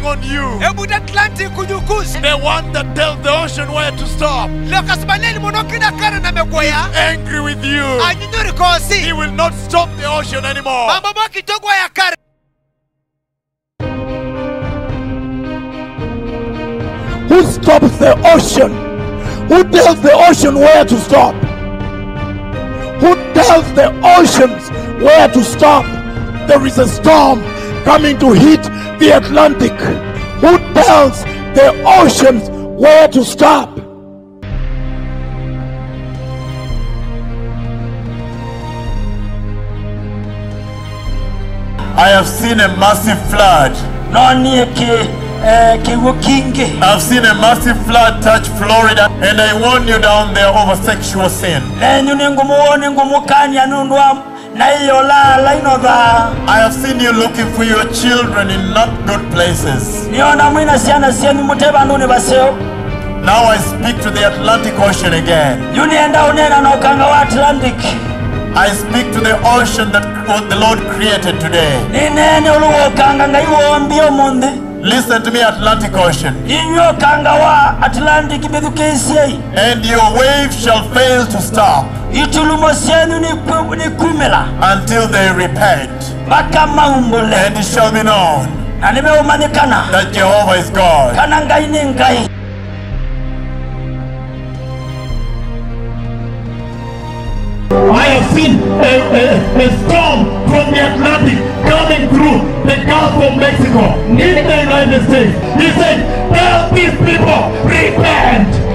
is on you. ebuda atlantic kunyukusi The one that tells the ocean where to stop. lokasimaneni munokina kara na megoya Angry with you. He will not stop the ocean anymore. mambo mokitogwa ya kare Who stops the ocean? Who tells the ocean where to stop? Who tells the oceans where to stop? There is a storm coming to hit the Atlantic. Who tells the oceans where to stop? I have seen a massive flood. nonie ke eh, kiwu kingi I've seen a massive flood touch Florida, and I warn you down there over sexual sin. Lenyu ningumuwone ngumukanya nundwamu naiyo lala I have seen you looking for your children in not good places. niona mwina nduni baseo Now I speak to the Atlantic Ocean again. yunienda unena na ukanga wa atlantic I speak to the ocean that the Lord created today. ninene uluwokanga nga iwombie omunthi Listen to me, Atlantic Ocean. inywe okanga wa atlantic bithukiisiei And your waves shall fail to stop itulumo syenu niku- nikumila until they repent. mpaka maumbule And it shall be known na nimeumanikana that Jehovah is God. kana ngai ni ngai I have seen a, a, a storm from the Atlantic coming through the Gulf of Mexico in the United States. He said, tell these people, repent.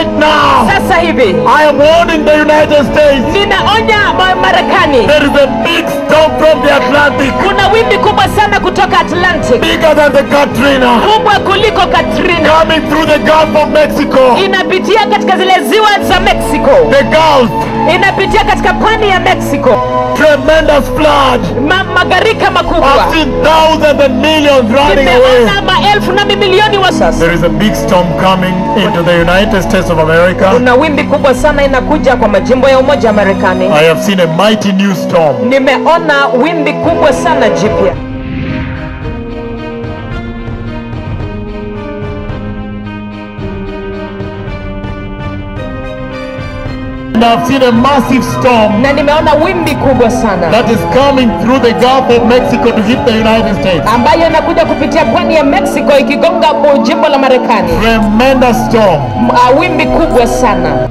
Right now, Sasa hivi I am warning the United States. ninaonya ma- Marekani, There is a big storm from the Atlantic, kuna wimbi kubwa sana kutoka Atlantic, bigger than the Katrina, kubwa kuliko Katrina, coming through the Gulf of Mexico. inapitia katika zile ziwa za Mexico, The Gulf, inapitia katika pwani ya Mexico, tremendous flood. Ma, magarika makubwa. I've seen thousands and millions running away. Nimeona maelfu na mamilioni wa sasa. There is a big storm coming into the United States of America. Kuna wimbi kubwa sana inakuja kwa majimbo ya Umoja wa Marekani. I have seen a mighty new storm. Nimeona wimbi kubwa sana jipya. And I've seen a massive storm na nimeona wimbi kubwa sana that is coming through the Gulf of Mexico to hit the United States. ambayo inakuja kupitia pwani ya Mexico ikigonga jimbo la Marekani. Tremendous storm. Ah, wimbi kubwa sana.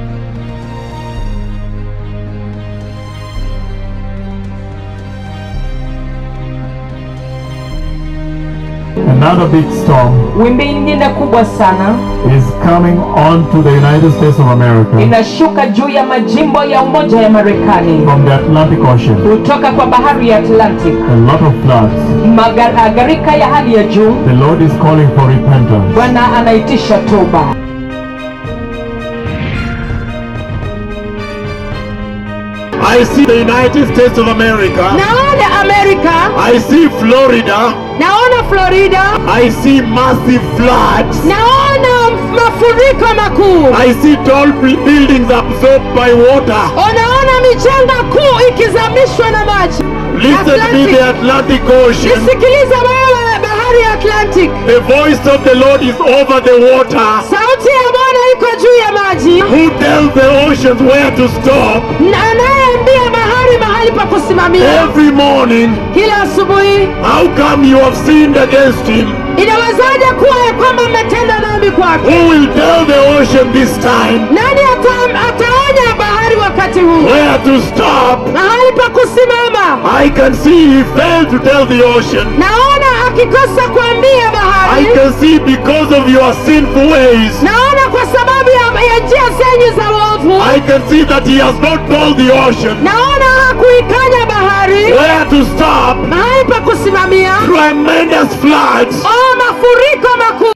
Another big storm Wimbi nyingine kubwa sana is coming on to the United States of America inashuka juu ya majimbo ya Umoja ya Marekani from the Atlantic Ocean. kutoka kwa bahari ya Atlantic. A lot of floods. Magarika ya hali ya juu, The Lord is calling for repentance. Bwana anaitisha toba. I see the United States of America. Naona Amerika, I see Florida. naona Florida, I see massive floods. naona mafuriko makuu, I see tall buildings absorbed by water. unaona michanga kuu ikizamishwa na maji. Listen to me, the Atlantic Ocean. Nisikilize wewe, bahari ya Atlantic, The voice of the Lord is over the water. sauti ya Iko juu ya maji, Who tells the ocean where to stop? na anayeambia bahari mahali pa kusimamia. Every morning, Kila asubuhi, how come you have sinned against him? inawezaje kuwa ya kwamba mmetenda dhambi kwake? Who will tell the ocean this time Nani ata, ataonya bahari wakati huu where to stop? mahali pa kusimama? I can see he failed to tell the ocean. Naona akikosa kuambia I can see because of your sinful ways. naona kwa sababu ya, njia zenyu za uovu, I can see that he has not told the ocean naona hakuikanya bahari where to stop. mahali pa kusimamia. Tremendous floods. Oh, mafuriko makuu.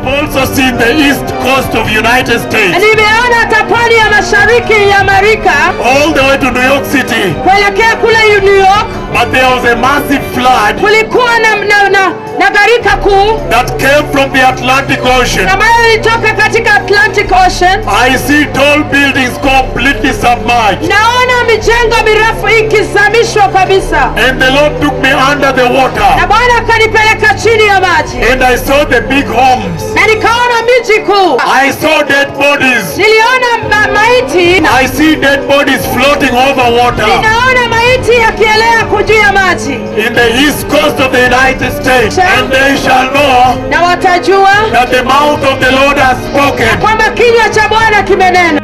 Have also seen the east coast of United States, nimeona hata pwani ya mashariki ya Amerika all the way to New York City. kuelekea kule New York. But there was a massive flood Kulikuwa na, na, na, na gharika kuu that came from the Atlantic Ocean. ambayo ilitoka katika Atlantic Ocean. I see tall buildings completely submerged. Naona mijengo mirefu ikizamishwa kabisa, And the Lord took me under the na water. Bwana akanipeleka chini ya maji, And I saw the big homes. Na nikaona miji kuu. I saw dead bodies. Niliona ma maiti, I see dead bodies floating over water ninaona maiti yakielea juu ya maji, in the east coast of the United States. And they shall know na watajua that the mouth of the Lord has spoken. kwamba kinywa cha Bwana kimenena.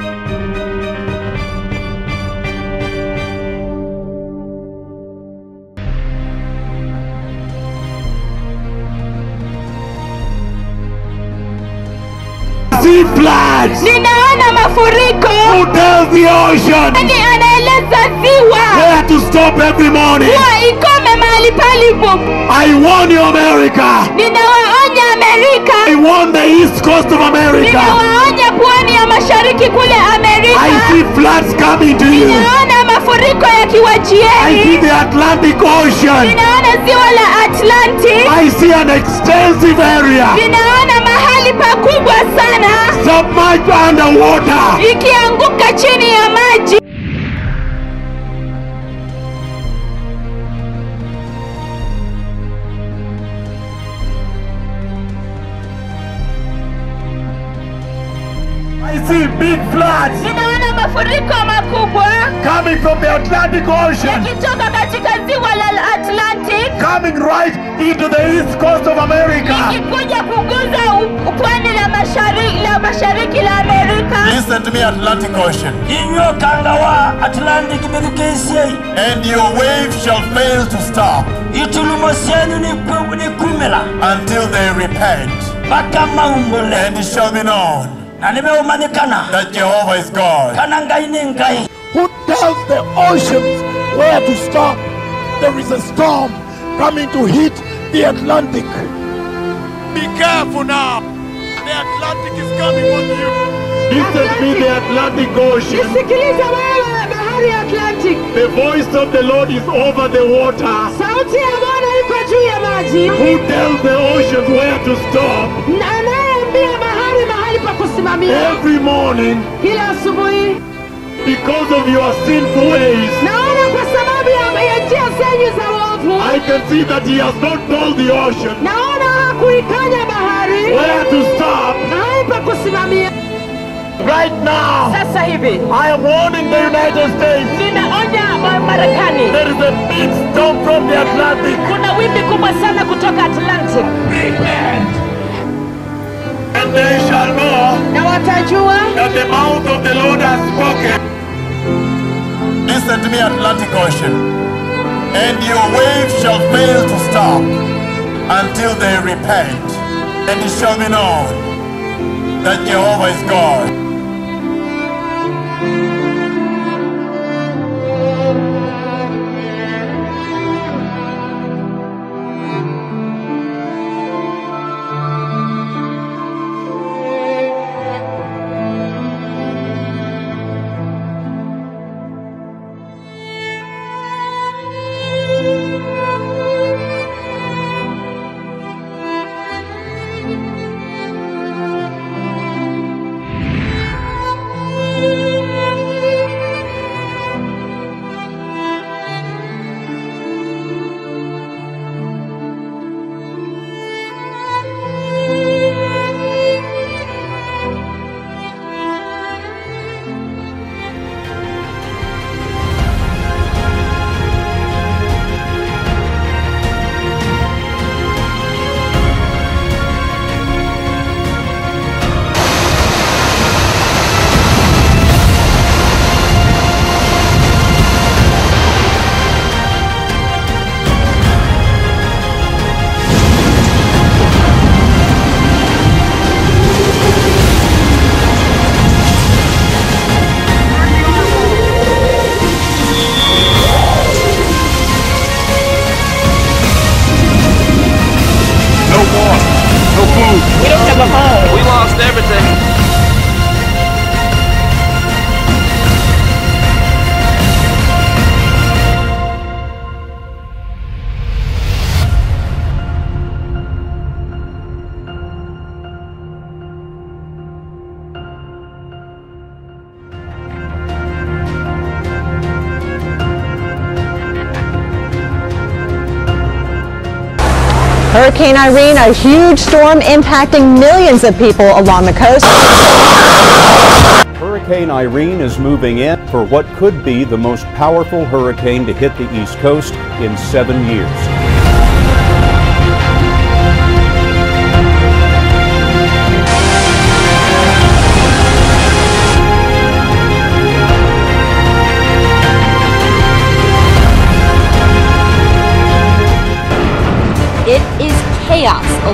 Mafuriko, Who tells the ocean ni anaeleza ziwa where to stop every morning? kuwa ikome mahali palipo. I warn you, America. Ninawaonya Amerika, I warn the east coast of America. ninawaonya pwani ya mashariki kule I see floods coming to you. Ninaona mafuriko I see the Atlantic Ocean. Ninaona ziwa la Atlantic. I see an extensive area Ninaona pakubwa sana ikianguka chini ya maji. See big floods Ninaona mafuriko makubwa. Coming from the Atlantic Ocean, yakitoka katika ziwa la Atlantic. Coming right into the east coast of America. ikikuja kuguza upande la mashariki la mashariki la Amerika. Listen to me, Atlantic Ocean. inyo kangawa atlantic bedukeisiei And your wave shall fail to stop. Itulumo syenu ni kumela. Until they repent. paka maumbule And it shall be known na nimeumanikana that Jehovah is God. kana ngai ni ngai Who tells the oceans where to stop? There is a storm coming to hit the Atlantic. Be careful now. The Atlantic is coming on you. Listen to me, the Atlantic Ocean. Sikiliza wewe bahari ya Atlantic. The voice of the Lord is over the water. Sauti ya Bwana iko juu ya maji. Who tells the oceans where to stop? Na Every morning, kila asubuhi. because of your sinful ways, Naona kwa sababu ya ya njia zenyu za uovu. I can see that He has not told the ocean Naona hakuikanya bahari where to stop. mahali pa kusimamia. Right now, Sasa hivi I am warning the United States. ninaonya Marekani, There is a big storm from the Atlantic. kuna wimbi kubwa sana kutoka Atlantic, And they shall know na watajua that the mouth of the Lord has spoken. Listen to me, Atlantic Ocean. And your waves shall fail to stop until they repent. And it shall be known that Jehovah is God. Hurricane Irene, a huge storm impacting millions of people along the coast. Hurricane Irene is moving in for what could be the most powerful hurricane to hit the East Coast in seven years.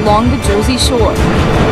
Along the Jersey Shore.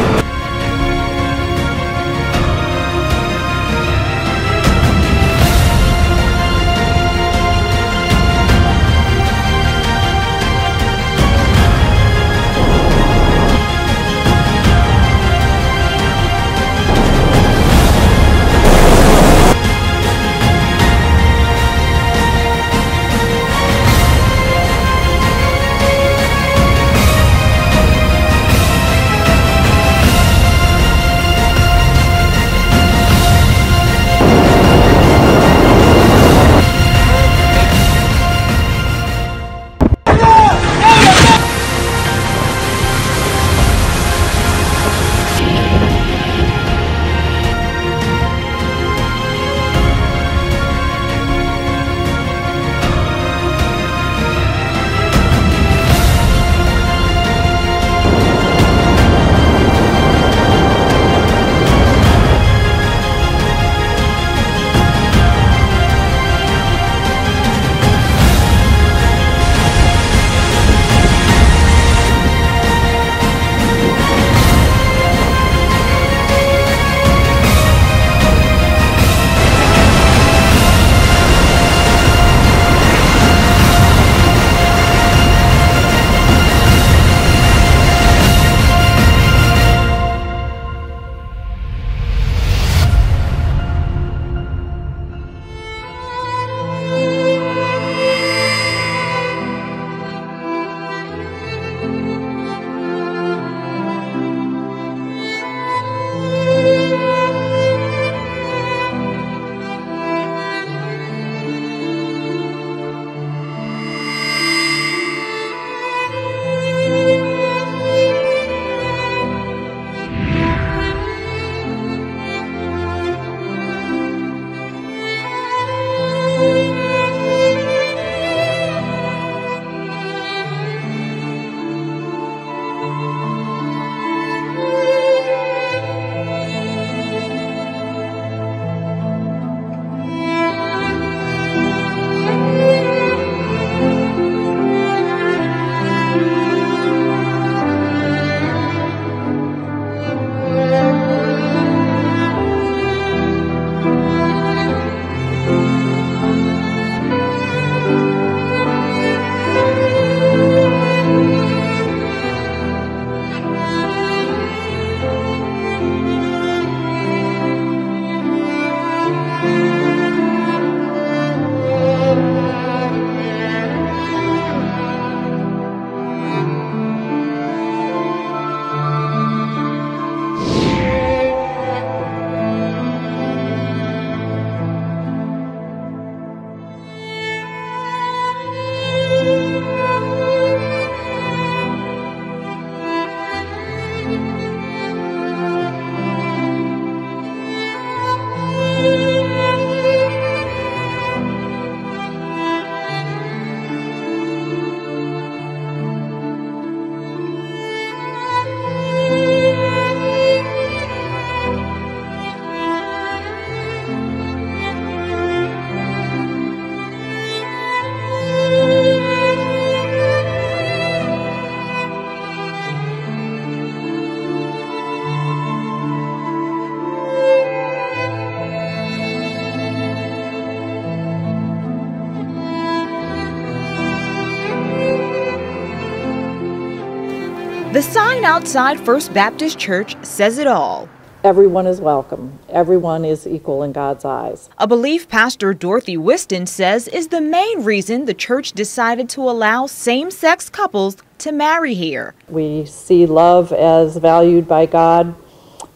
Outside First Baptist Church says it all. Everyone is welcome. Everyone is equal in God's eyes. A belief Pastor Dorothy Whiston says is the main reason the church decided to allow same sex couples to marry here. We see love as valued by God,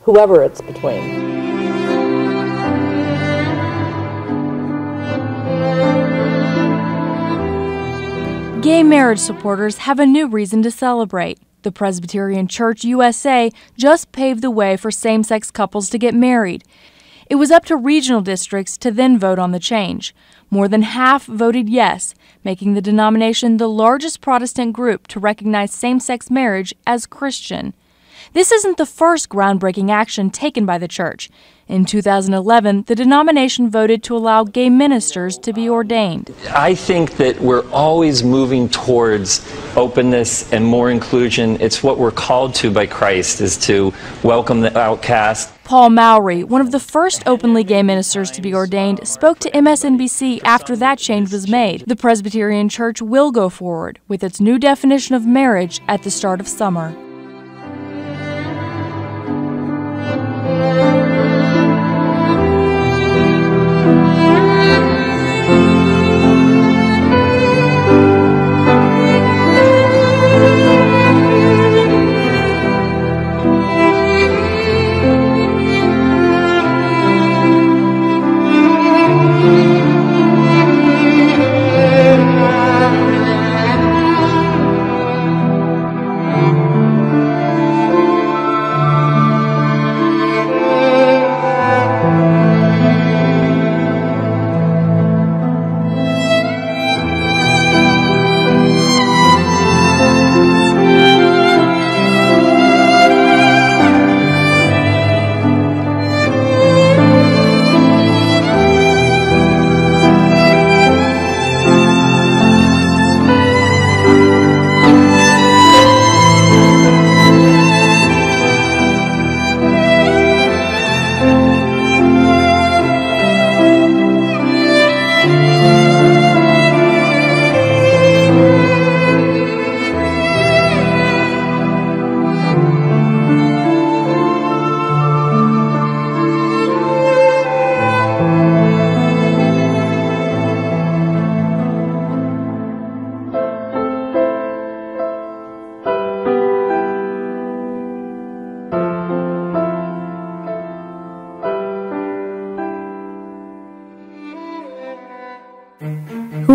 whoever it's between. Gay marriage supporters have a new reason to celebrate. The Presbyterian Church USA just paved the way for same sex couples to get married. It was up to regional districts to then vote on the change. More than half voted yes, making the denomination the largest Protestant group to recognize same sex marriage as Christian. This isn't the first groundbreaking action taken by the church. In 2011, the denomination voted to allow gay ministers to be ordained. I think that we're always moving towards openness and more inclusion. It's what we're called to by Christ is to welcome the outcast. Paul Mowry, one of the first openly gay ministers to be ordained, spoke to MSNBC after that change was made. The Presbyterian Church will go forward with its new definition of marriage at the start of summer.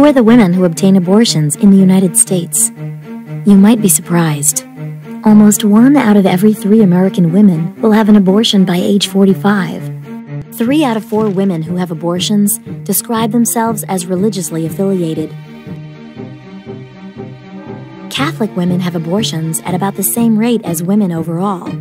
Are the women who obtain abortions in the United States? You might be surprised. Almost one out of every three American women will have an abortion by age 45. Three out of four women who have abortions describe themselves as religiously affiliated. Catholic women have abortions at about the same rate as women overall.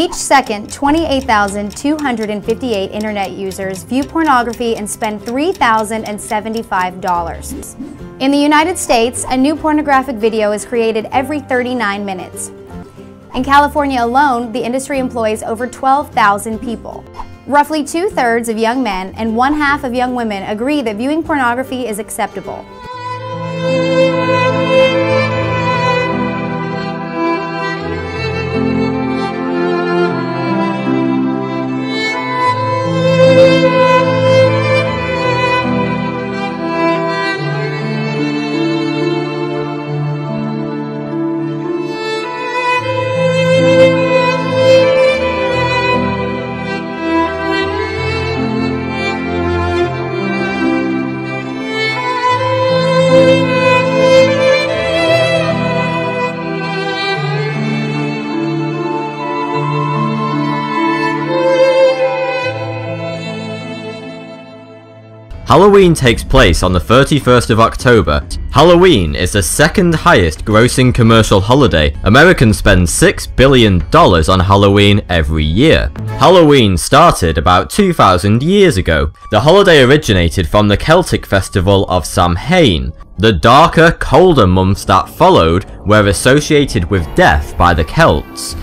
Each second, 28,258 internet users view pornography and spend $3,075. In the United States, a new pornographic video is created every 39 minutes. In California alone, the industry employs over 12,000 people. Roughly two-thirds of young men and one-half of young women agree that viewing pornography is acceptable. Halloween takes place on the 31st of October. Halloween is the second highest grossing commercial holiday. Americans spend $6 billion on Halloween every year. Halloween started about 2,000 years ago. The holiday originated from the Celtic festival of Samhain. The darker, colder months that followed were associated with death by the Celts.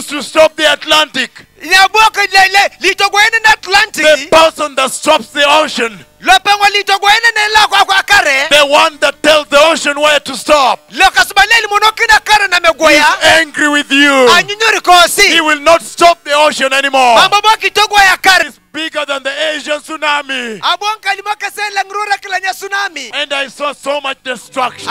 Used to stop the Atlantic. nyaboko lele litogwene na atlantic The person that stops the ocean. lopengwa litogwene ne la kwa kwa kare The one that tells the ocean where to stop. lokasubaleli monokina kare na He's megoya angry with you. anyunyori kosi He will not stop the ocean anymore. mambo mokitogwa ya kare It's bigger than the Asian tsunami. abon kalimoka sela ngrura kilanya tsunami And I saw so much destruction.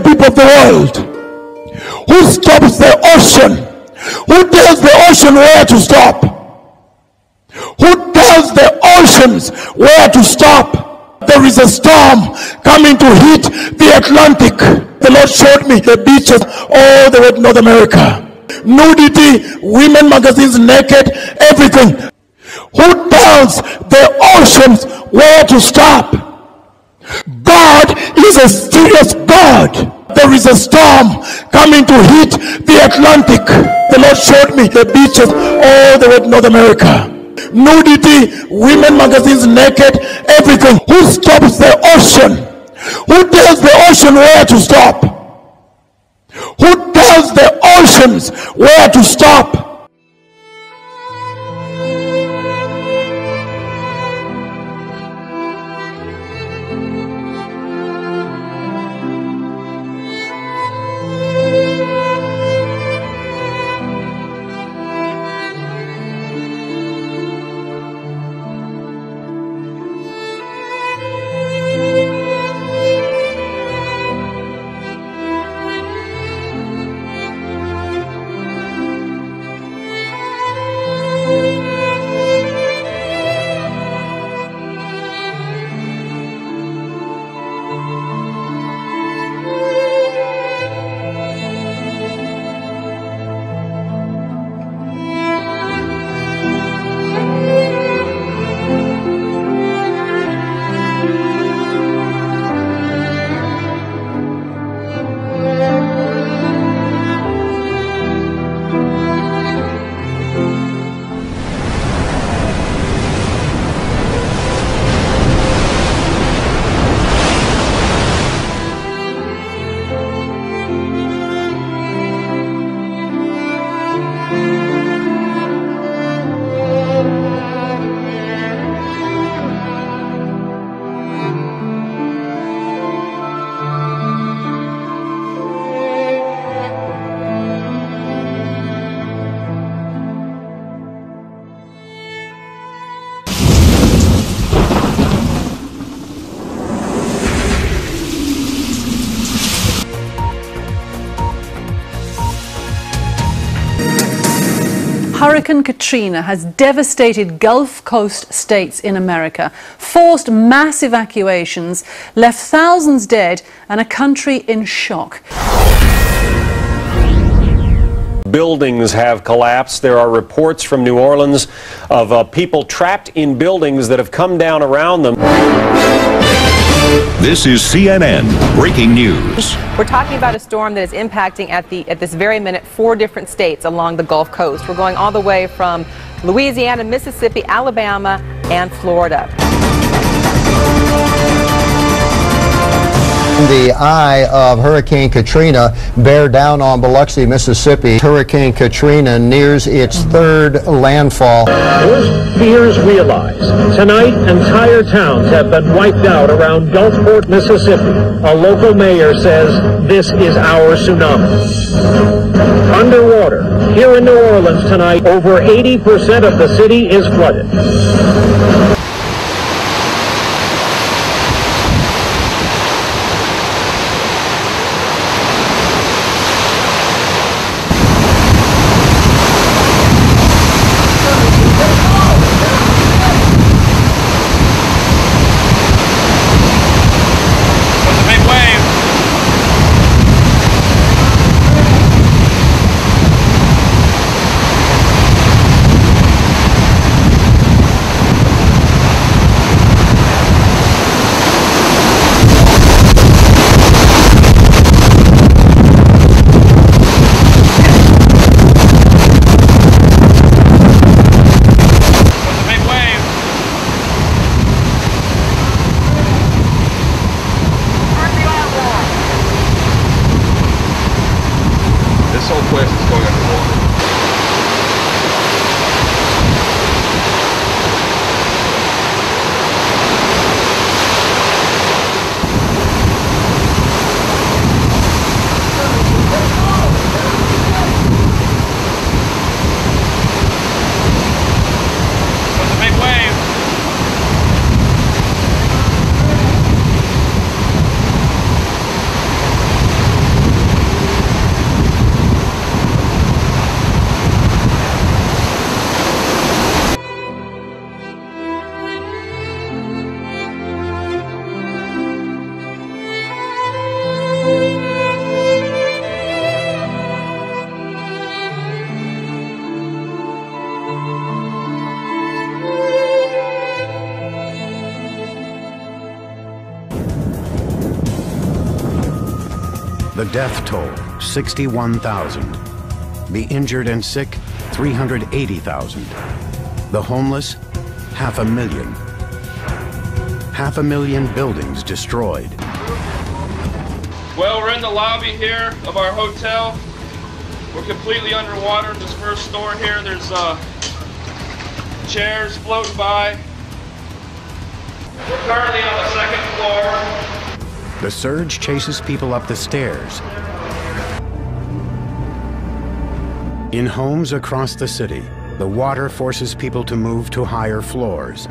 People of the world. Who stops the ocean? Who tells the ocean where to stop? Who tells the oceans where to stop? There is a storm coming to hit the Atlantic. The Lord showed me the beaches all the way to North America. Nudity, women magazines naked, everything. Who tells the oceans where to stop? God is a serious God. There is a storm coming to hit the Atlantic. The Lord showed me the beaches all the way to North America. Nudity, women magazines naked, everything. Who stops the ocean? Who tells the ocean where to stop? Who tells the oceans where to stop? Hurricane Katrina has devastated Gulf Coast states in America, forced mass evacuations, left thousands dead, and a country in shock. Buildings have collapsed. There are reports from New Orleans of uh, people trapped in buildings that have come down around them. This is CNN breaking news. We're talking about a storm that is impacting at the at this very minute four different states along the Gulf Coast. We're going all the way from Louisiana, Mississippi, Alabama, and Florida. The eye of Hurricane Katrina bear down on Biloxi, Mississippi. Hurricane Katrina nears its third landfall. Worst fears realized. Tonight, entire towns have been wiped out around Gulfport, Mississippi. A local mayor says this is our tsunami. Underwater, here in New Orleans tonight, over 80% of the city is flooded. Death toll, 61,000. The injured and sick, 380,000. The homeless, half a million. Half a million buildings destroyed. Well, we're in the lobby here of our hotel. We're completely underwater in this first store here. There's uh, chairs floating by. We're currently on the second floor. The surge chases people up the stairs. In homes across the city, the water forces people to move to higher floors.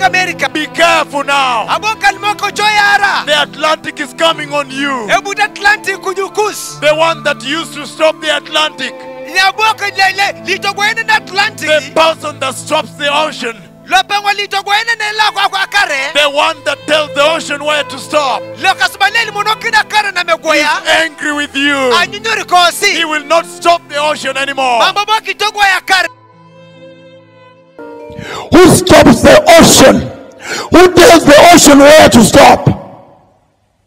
Ritungalika amerika Be careful now. abo kalmoko joyara The Atlantic is coming on you. ebut atlantic kujukus The one that used to stop the Atlantic. nyaboko lele litogwene na atlantic The person that stops the ocean. lopengo litogwene ne lako akare The one that tells the ocean where to stop. lokasubaleli munokina kare na He's angry with you. He will not stop the ocean anymore. Who stops the ocean? Who tells the ocean where to stop?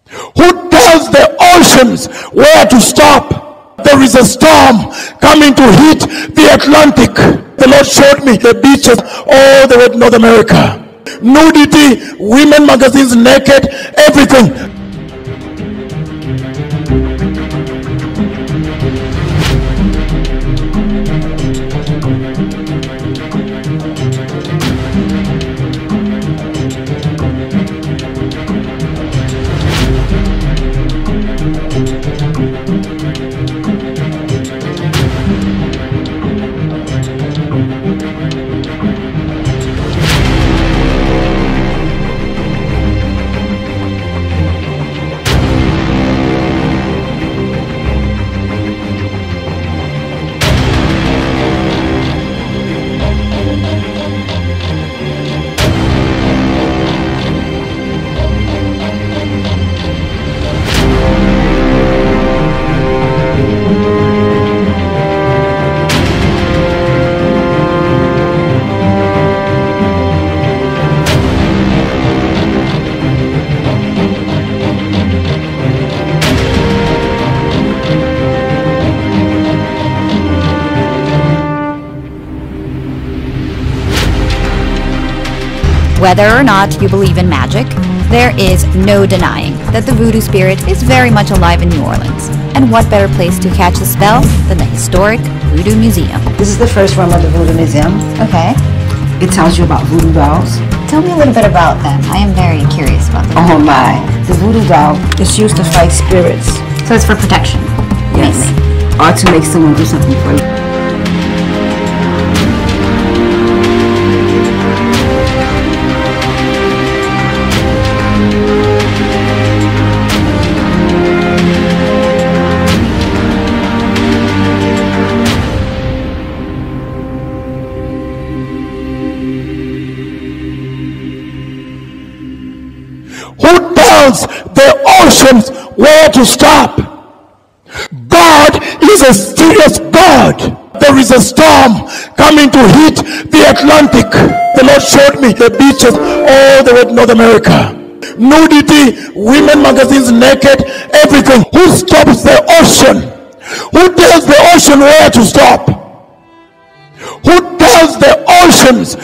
Who tells the oceans where to stop? There is a storm coming to hit the Atlantic. The Lord showed me the beaches all the way to North America. Nudity, women magazines naked, everything. Whether or not you believe in magic, there is no denying that the voodoo spirit is very much alive in New Orleans. And what better place to catch the spell than the historic Voodoo Museum? This is the first room of the Voodoo Museum. Okay. It tells you about voodoo dolls. Tell me a little bit about them. I am very curious about them. Oh my. The voodoo doll is used to fight spirits. So it's for protection, Yes. mainly. Or to make someone do something for you. To stop? God is a serious God. There is a storm coming to hit the Atlantic. The Lord showed me the beaches all the way to North America. Nudity, women magazines naked, everything. Who stops the ocean? Who tells the ocean where to stop? Who tells the oceans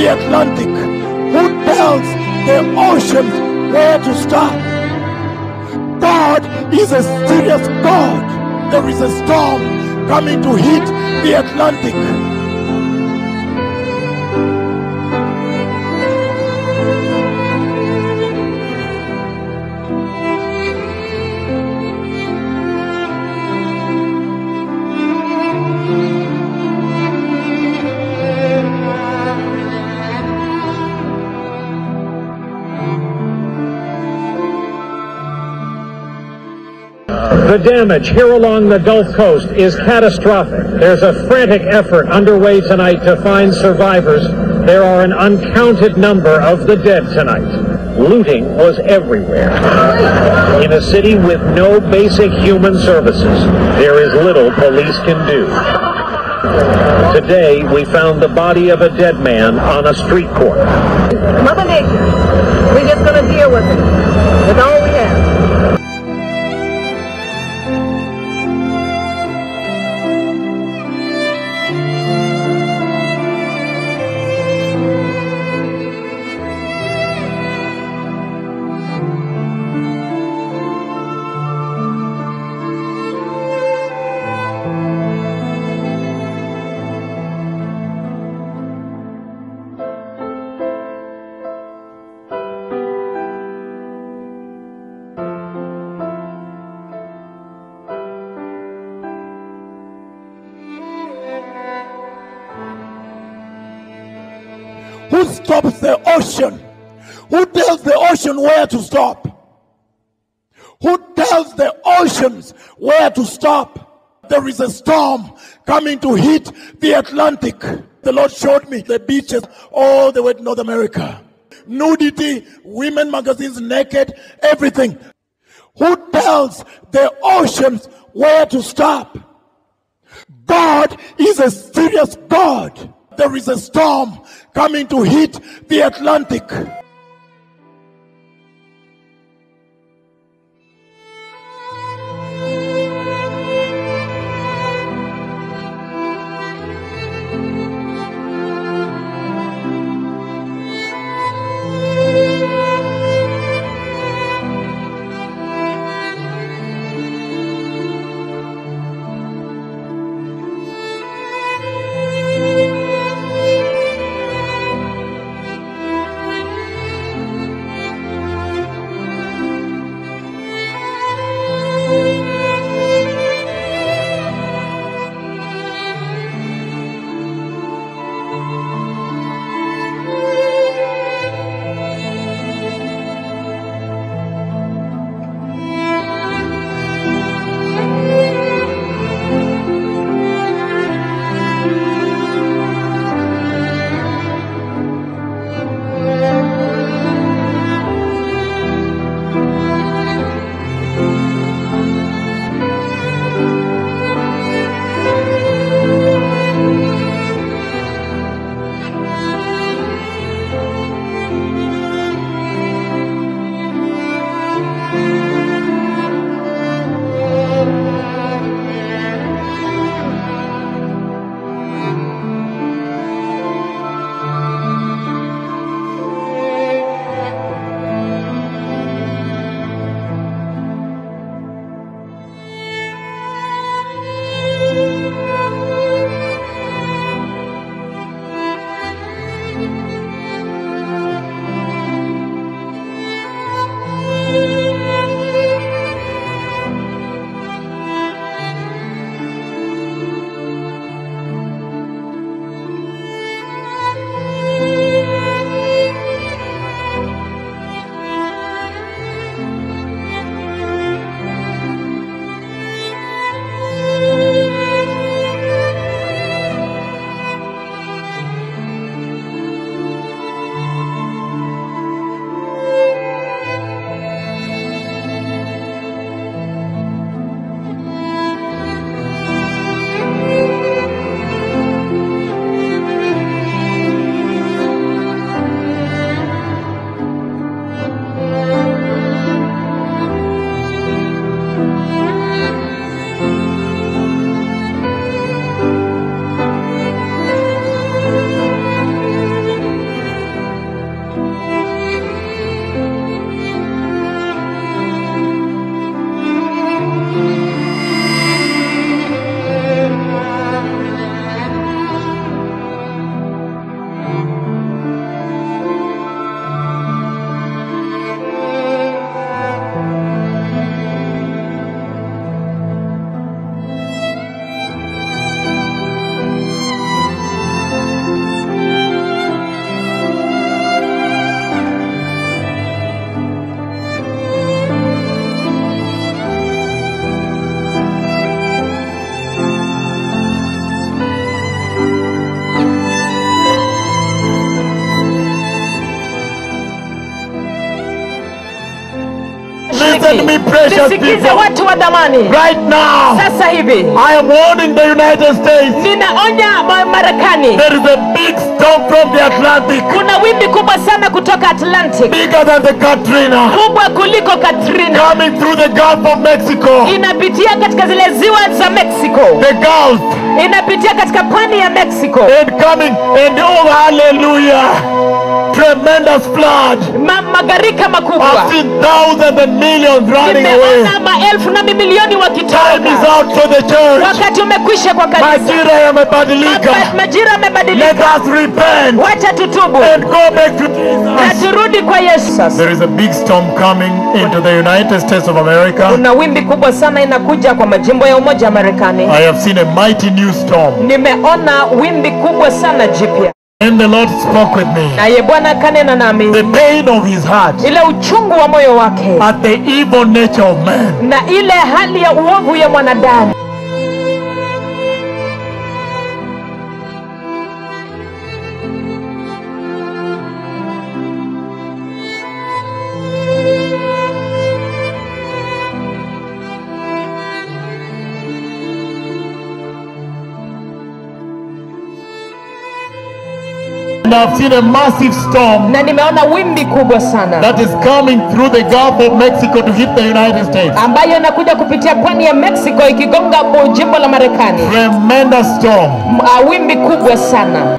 the Atlantic. Who tells the oceans where to stop? God is a serious God. There is a storm coming to hit the Atlantic. Damage here along the Gulf Coast is catastrophic. There's a frantic effort underway tonight to find survivors. There are an uncounted number of the dead tonight. Looting was everywhere. In a city with no basic human services, there is little police can do. Today, we found the body of a dead man on a street corner. Mother Nature, we're just going to deal with it. That's all we have. To stop? Who tells the oceans where to stop? There is a storm coming to hit the Atlantic. The Lord showed me the beaches all the way to North America. Nudity, women magazines naked, everything. Who tells the oceans where to stop? God is a serious God. There is a storm coming to hit the Atlantic. Nisikize watu wa dhamani. Right now, Sasa hivi. I am warning the United States. ninaonya Marekani, There is a big storm from the Atlantic, kuna wimbi kubwa sana kutoka Atlantic, bigger than the Katrina, kubwa kuliko Katrina, coming through the Gulf of Mexico. inapitia katika zile ziwa za Mexico, The Gulf. Inapitia katika pwani ya Mexico. and coming and oh hallelujah, tremendous flood. Ma, magarika makubwa. I've seen thousands and millions running away. Nimeona maelfu na mamilioni Time is out for the church. Wakati umekwisha kwa kanisa. Majira yamebadilika. Majira yamebadilika. Let us repent Wacha tutubu and go back to na Jesus. turudi kwa Yesu. There is a big storm coming into the United States of America. Kuna wimbi kubwa sana inakuja kwa majimbo ya Umoja wa Marekani. I have seen a mighty new storm. Nimeona wimbi kubwa sana jipya, the Lord spoke with me. naye Bwana kanena nami The pain of his heart ile uchungu wa moyo wake at the evil nature of man. na ile hali ya uovu ya mwanadamu. I've seen a massive storm Na nimeona wimbi kubwa sana that is coming through the Gulf of Mexico to hit the United States. ambayo inakuja kupitia pwani ya Mexico ikigonga jimbo la Marekani. Tremendous storm. Ah, Wimbi kubwa sana.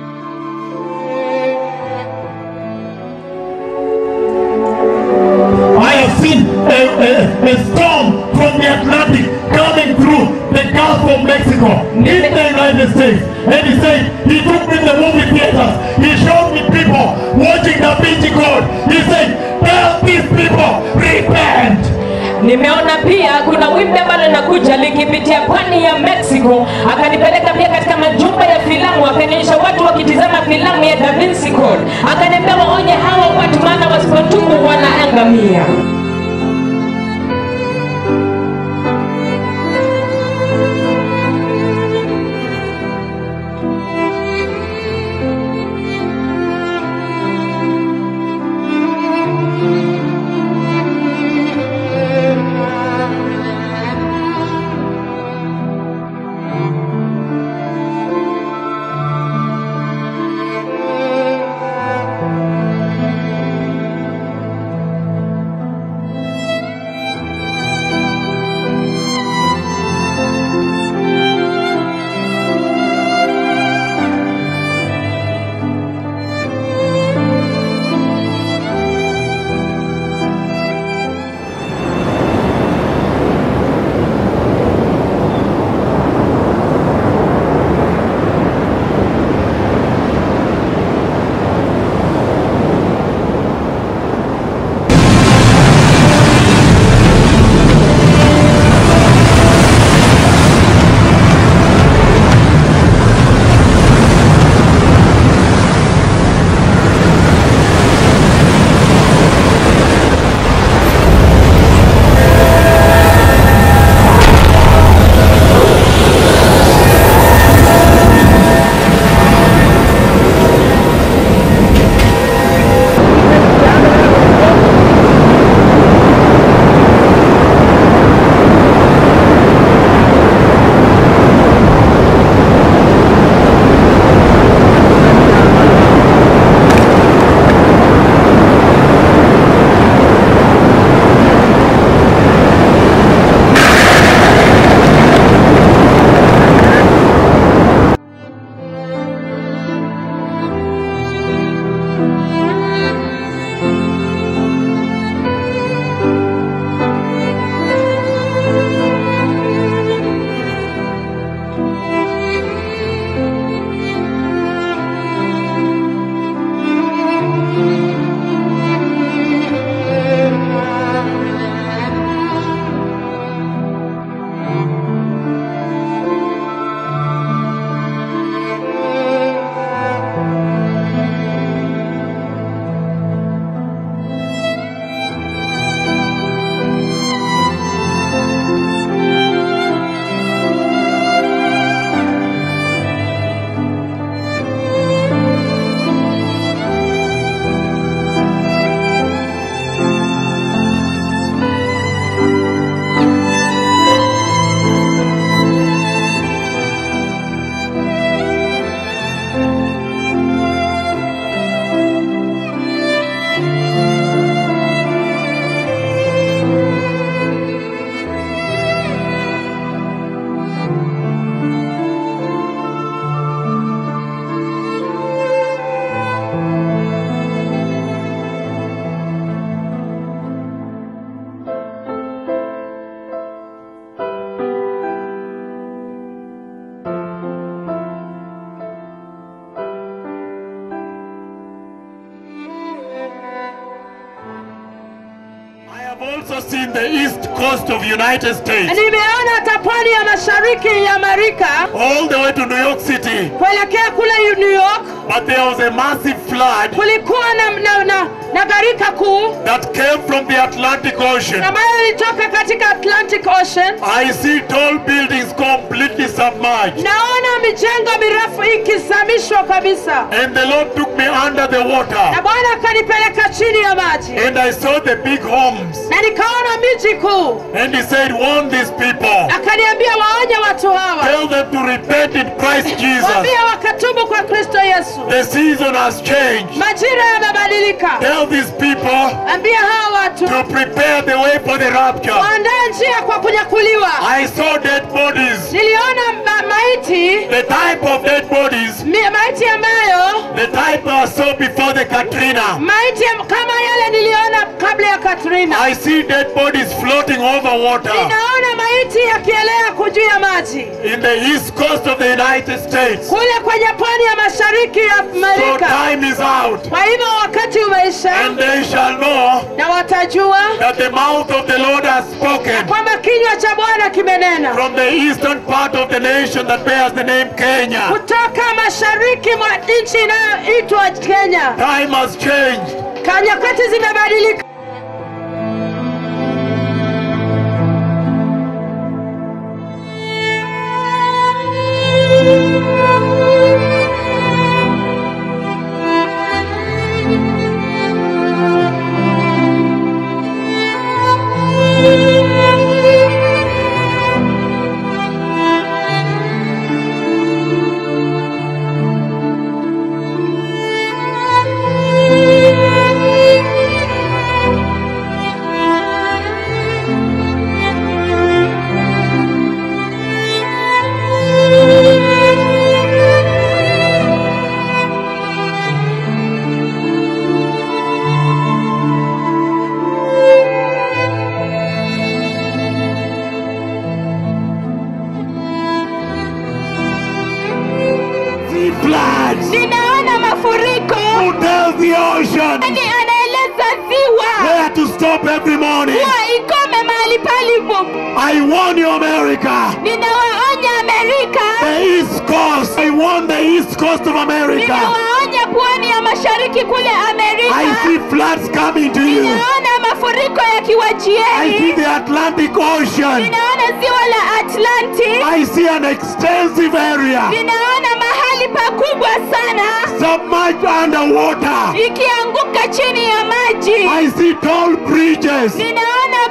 United States. Nimeona hata pwani ya mashariki ya Amerika all the way to New York City. kuelekea kule New York. But there was a massive flood Kulikuwa na, na, na, na gharika kuu that came from the Atlantic Ocean. ambayo ilitoka katika Atlantic Ocean. I see tall buildings completely submerged. Naona mijengo mirefu ikizamishwa kabisa, And the Lord took me under the water. na Bwana akanipeleka chini ya maji, And I saw the big homes. And he said, warn these people. Akaniambia waonye watu hawa, Tell them to repent in Christ Jesus. waambie wakatubu kwa Kristo Yesu. The season has changed. Majira yamebadilika. Tell these people Ambia hawa watu to prepare the way for the rapture. waandae njia kwa kunyakuliwa. I saw dead bodies. Niliona ma maiti The type of dead bodies. mi- maiti ambayo The type I saw before the Katrina. maiti kama yale kabla ya Katrina. I see dead bodies floating over water Ninaona maiti yakielea juu ya maji in the east coast of the United States. kule kwenye pwani ya mashariki ya So time is out. Kwa hivyo wakati umeisha, And they shall know na watajua that the mouth of the Lord has spoken kwamba kinywa cha Bwana kimenena from the eastern part of the nation that bears the name Kenya. kutoka mashariki mwa nchi inayoitwa Kenya. Time has changed. Kanyakati zimebadilika. Mashariki kule I Amerika. see floods coming to you. Ninaona mafuriko I see the Atlantic Ocean. Ninaona ziwa la Atlantic. I see an extensive area Ninaona mahali pakubwa sana submerged underwater. ikianguka chini ya maji. I see tall bridges. Ninaona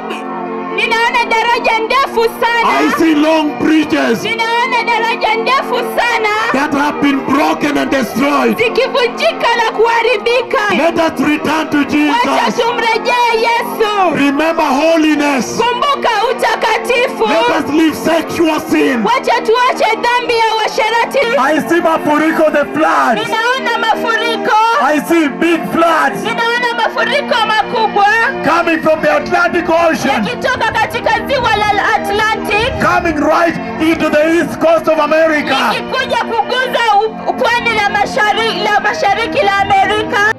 ninaona daraja ndefu I sana. see long bridges Ninaona daraja ndefu sana that have been broken and destroyed. zikivunjika na kuharibika. Let us return to Wacha Jesus. tumrejee Yesu. Remember holiness. Kumbuka utakatifu. Let us leave sexual sin. Wacha tuache dhambi ya uasherati. I see mafuriko, the floods. Ninaona mafuriko. I see big floods Ninaona mafuriko makubwa coming from the Atlantic Ocean, yakitoka katika ziwa la Atlantic coming right into the east coast of America. ikikuja kuguza pwani la mashariki la mashariki la Amerika.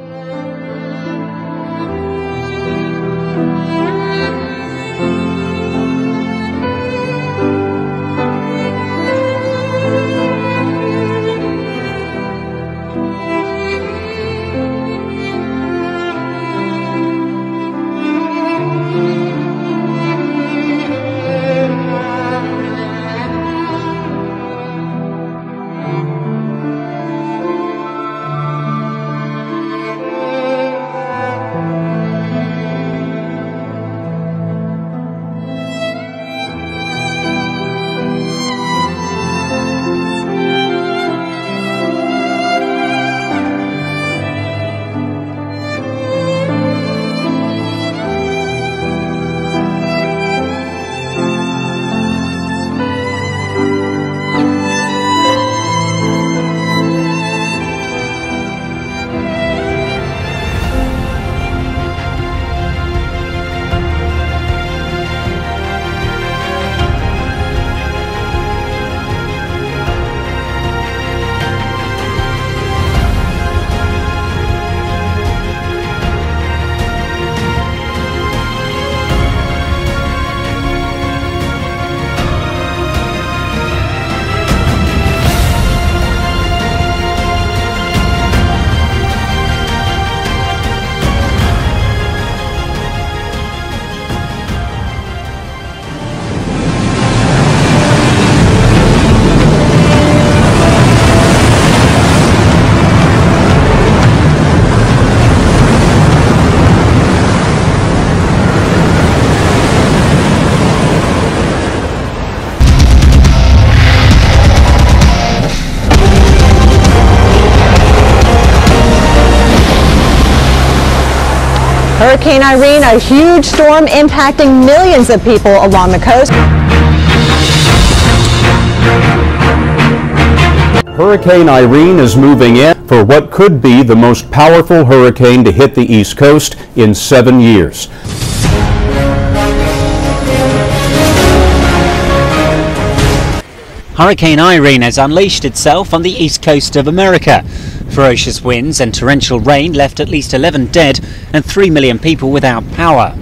Hurricane Irene, a huge storm impacting millions of people along the coast. Hurricane Irene is moving in for what could be the most powerful hurricane to hit the East Coast in seven years. Hurricane Irene has unleashed itself on the east coast of America. Ferocious winds and torrential rain left at least 11 dead and 3 million people without power.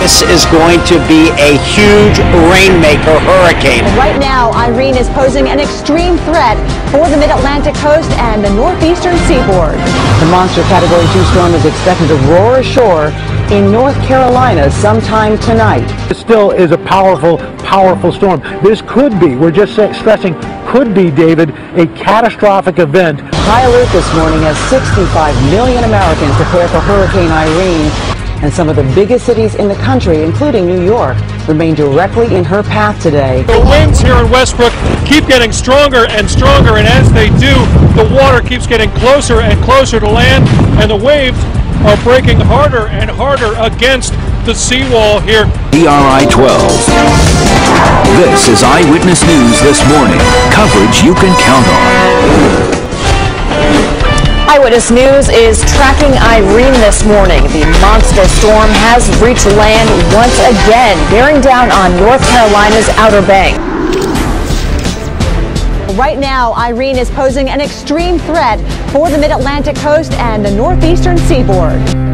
This is going to be a huge rainmaker hurricane. Right now, Irene is posing an extreme threat for the mid-Atlantic coast and the northeastern seaboard. The monster Category 2 storm is expected to roar ashore in North Carolina sometime tonight. This still is a powerful, powerful storm. This could be, we're just stressing, could be, David, a catastrophic event. High alert this morning as 65 million Americans prepare for Hurricane Irene. And some of the biggest cities in the country, including New York, remain directly in her path today. The winds here in Westbrook keep getting stronger and stronger, and as they do, the water keeps getting closer and closer to land, and the waves are breaking harder and harder against the seawall here. PRI 12. This is Eyewitness News this morning. Coverage you can count on. Eyewitness News is tracking Irene this morning. The monster storm has reached land once again, bearing down on North Carolina's Outer Banks. Right now, Irene is posing an extreme threat for the mid-Atlantic coast and the northeastern seaboard.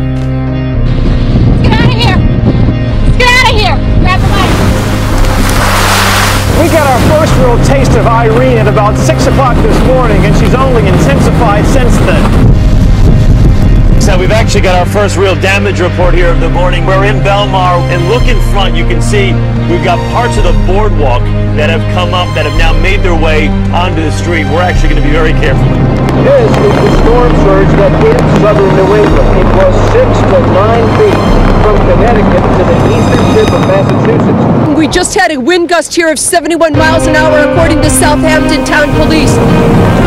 Got our first real taste of Irene at about 6 o'clock this morning, and she's only intensified since then. So we've actually got our first real damage report here of the morning. We're in Belmar, and look in front, you can see we've got parts of the boardwalk that have come up that have now made their way onto the street. We're actually going to be very careful. This is the storm surge that hit southern New England. It was 6 to 9 feet from Connecticut to the eastern tip of Massachusetts. We just had a wind gust here of 71 miles an hour according to Southampton Town Police.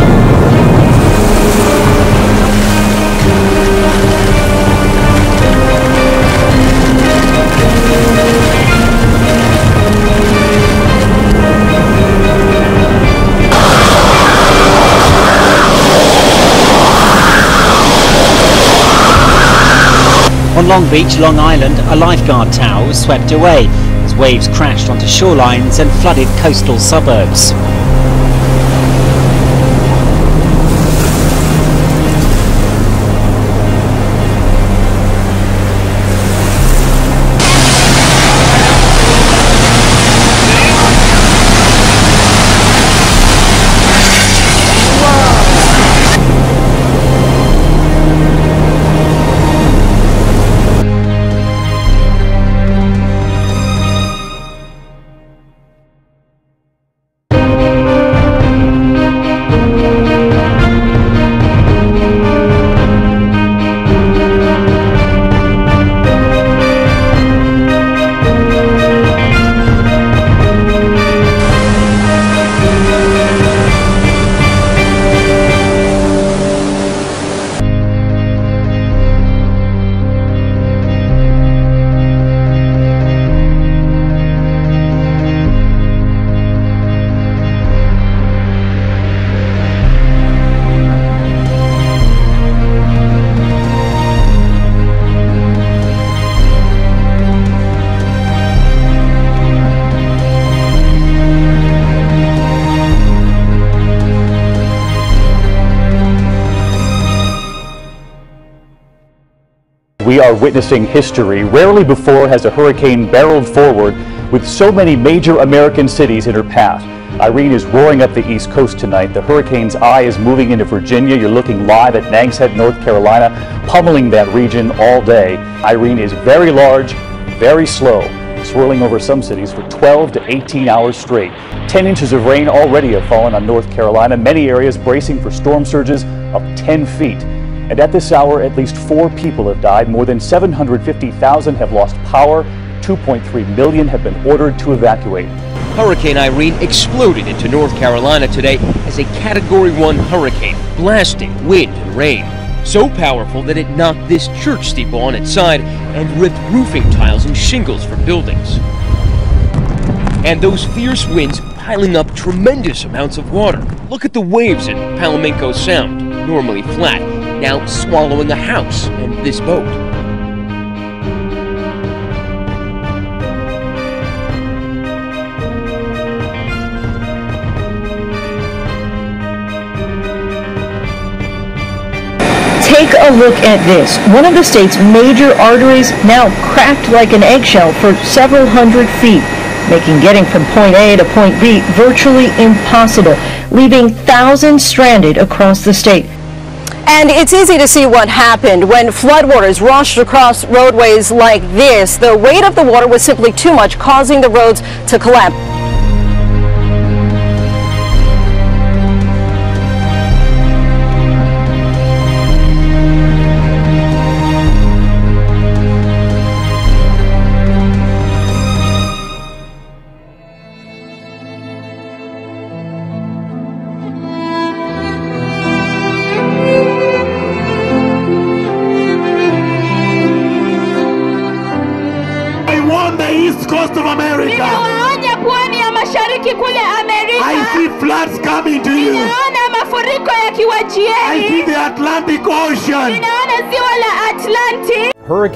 Long Beach, Long Island, a lifeguard tower was swept away as waves crashed onto shorelines and flooded coastal suburbs. Are witnessing history. Rarely before has a hurricane barreled forward with so many major American cities in her path. Irene is roaring up the east coast tonight. The hurricane's eye is moving into Virginia. You're looking live at Nags Head, North Carolina, pummeling that region all day. Irene is very large, very slow, swirling over some cities for 12 to 18 hours straight. 10 inches of rain already have fallen on North Carolina, many areas bracing for storm surges of 10 feet. And at this hour, at least four people have died. More than 750,000 have lost power. 2.3 million have been ordered to evacuate. Hurricane Irene exploded into North Carolina today as a Category 1 hurricane, blasting wind and rain. So powerful that it knocked this church steeple on its side and ripped roofing tiles and shingles from buildings. And those fierce winds piling up tremendous amounts of water. Look at the waves in Pamlico Sound, normally flat, now swallowing a house and this boat. Take a look at this. One of the state's major arteries now cracked like an eggshell for several hundred feet, making getting from point A to point B virtually impossible, leaving thousands stranded across the state. And it's easy to see what happened when floodwaters rushed across roadways like this. The weight of the water was simply too much, causing the roads to collapse.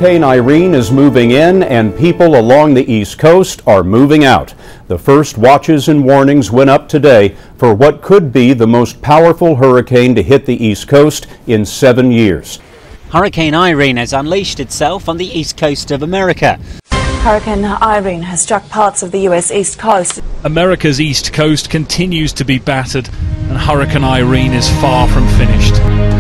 Hurricane Irene is moving in, and people along the East Coast are moving out. The first watches and warnings went up today for what could be the most powerful hurricane to hit the East Coast in seven years. Hurricane Irene has unleashed itself on the east coast of America. Hurricane Irene has struck parts of the U.S. East Coast. America's east coast continues to be battered, and Hurricane Irene is far from finished.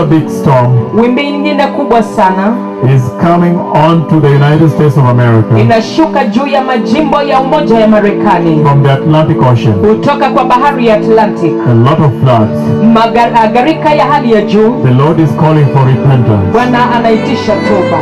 Another big storm Wimbi lingine kubwa sana is coming on to the United States of America inashuka juu ya majimbo ya Umoja ya Marekani from the Atlantic Ocean. kutoka kwa bahari ya Atlantic. A lot of floods. Magarika ya hali ya juu, The Lord is calling for repentance. Bwana anaitisha toba.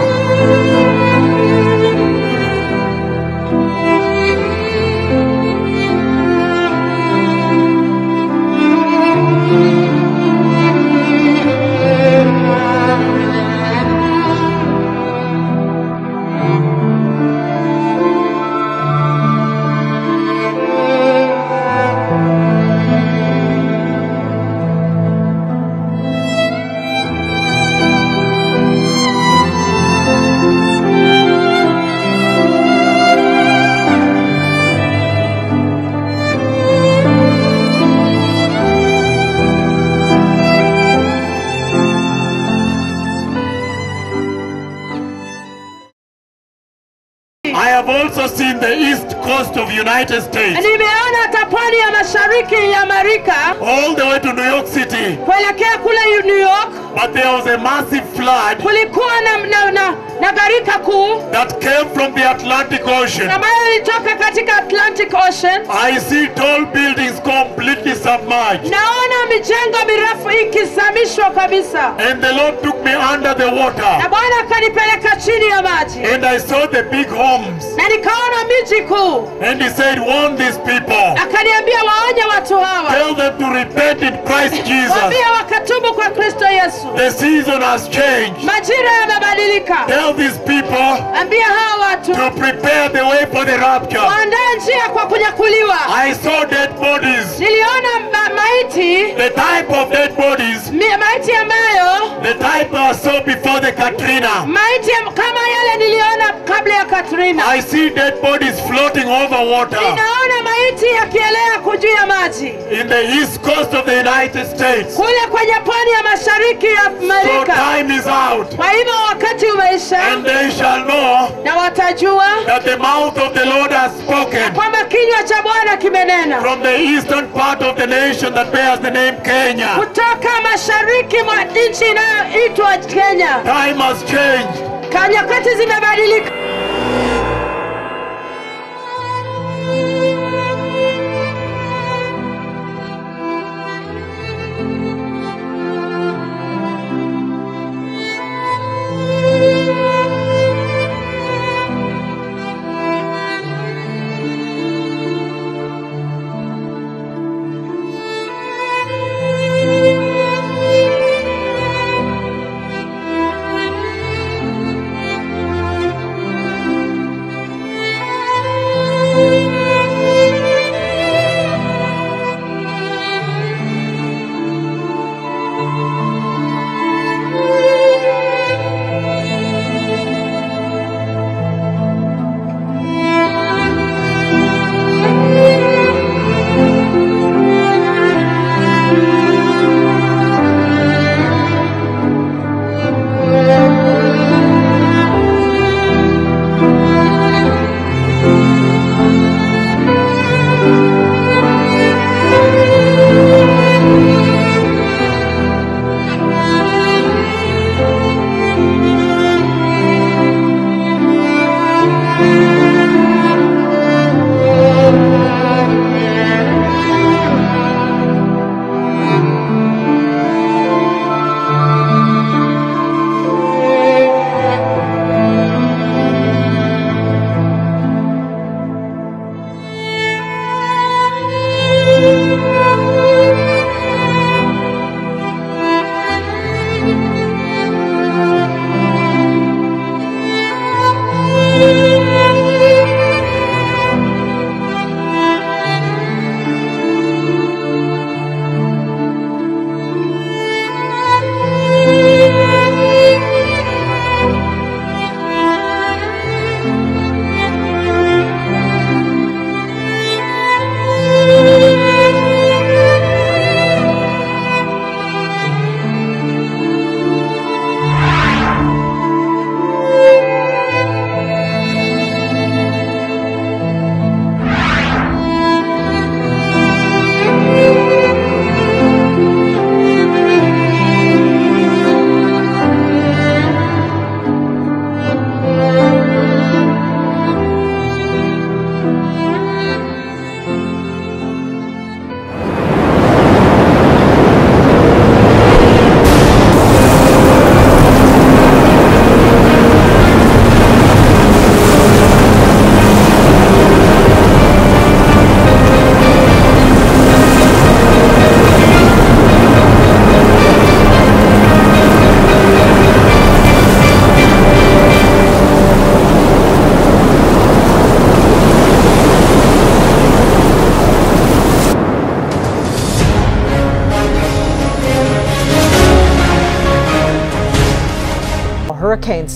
The mouth of the Lord has spoken kwamba kinywa cha Bwana kimenena from the eastern part of the nation that bears the name Kenya. kutoka mashariki mwa nchi inayoitwa Kenya. Time has changed. Nyakati zimebadilika.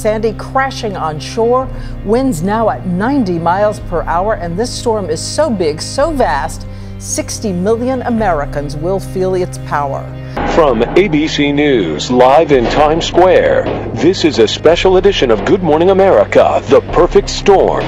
Sandy crashing on shore, winds now at 90 miles per hour, and this storm is so big, so vast, 60 million Americans will feel its power. From ABC News, live in Times Square, this is a special edition of Good Morning America, The Perfect Storm.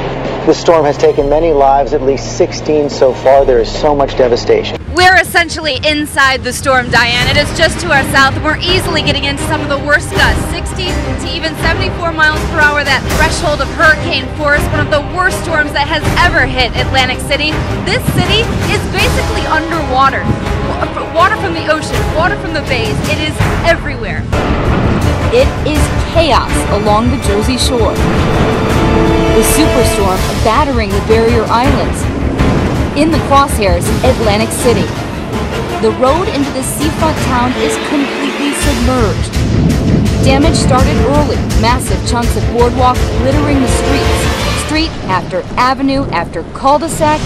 The storm has taken many lives, at least 16 so far. There is so much devastation. We're essentially inside the storm, Diane. It is just to our south, and we're easily getting into some of the worst gusts 60 to even 74 miles per hour, that threshold of hurricane force, one of the worst storms that has ever hit Atlantic City. This city is basically underwater. Water from the ocean, water from the bays, it is everywhere. It is chaos along the Jersey Shore. The superstorm battering the barrier islands. In the crosshairs, Atlantic City. The road into the seafront town is completely submerged. Damage started early, massive chunks of boardwalk littering the streets. Street after avenue after cul-de-sac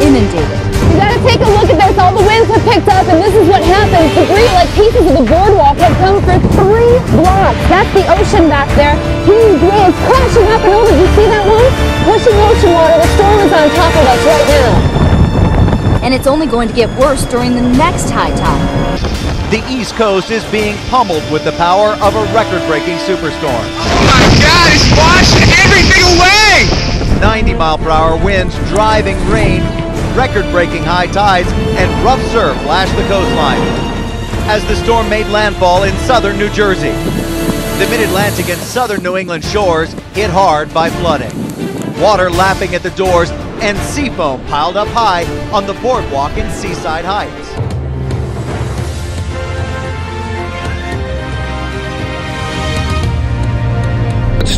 inundated. You gotta take a look at this. All the winds have picked up, and this is what happens. Debris, like pieces of the boardwalk, have come for three blocks. That's the ocean back there. Huge waves crashing up and over. Do you see that one? Pushing ocean water. The storm is on top of us right now. And it's only going to get worse during the next high tide. The East Coast is being pummeled with the power of a record-breaking superstorm. Oh my God, it's washing everything away! 90 mile per hour winds, driving rain, record-breaking high tides, and rough surf lashed the coastline as the storm made landfall in southern New Jersey. The mid-Atlantic and southern New England shores hit hard by flooding. Water lapping at the doors and sea foam piled up high on the boardwalk in Seaside Heights.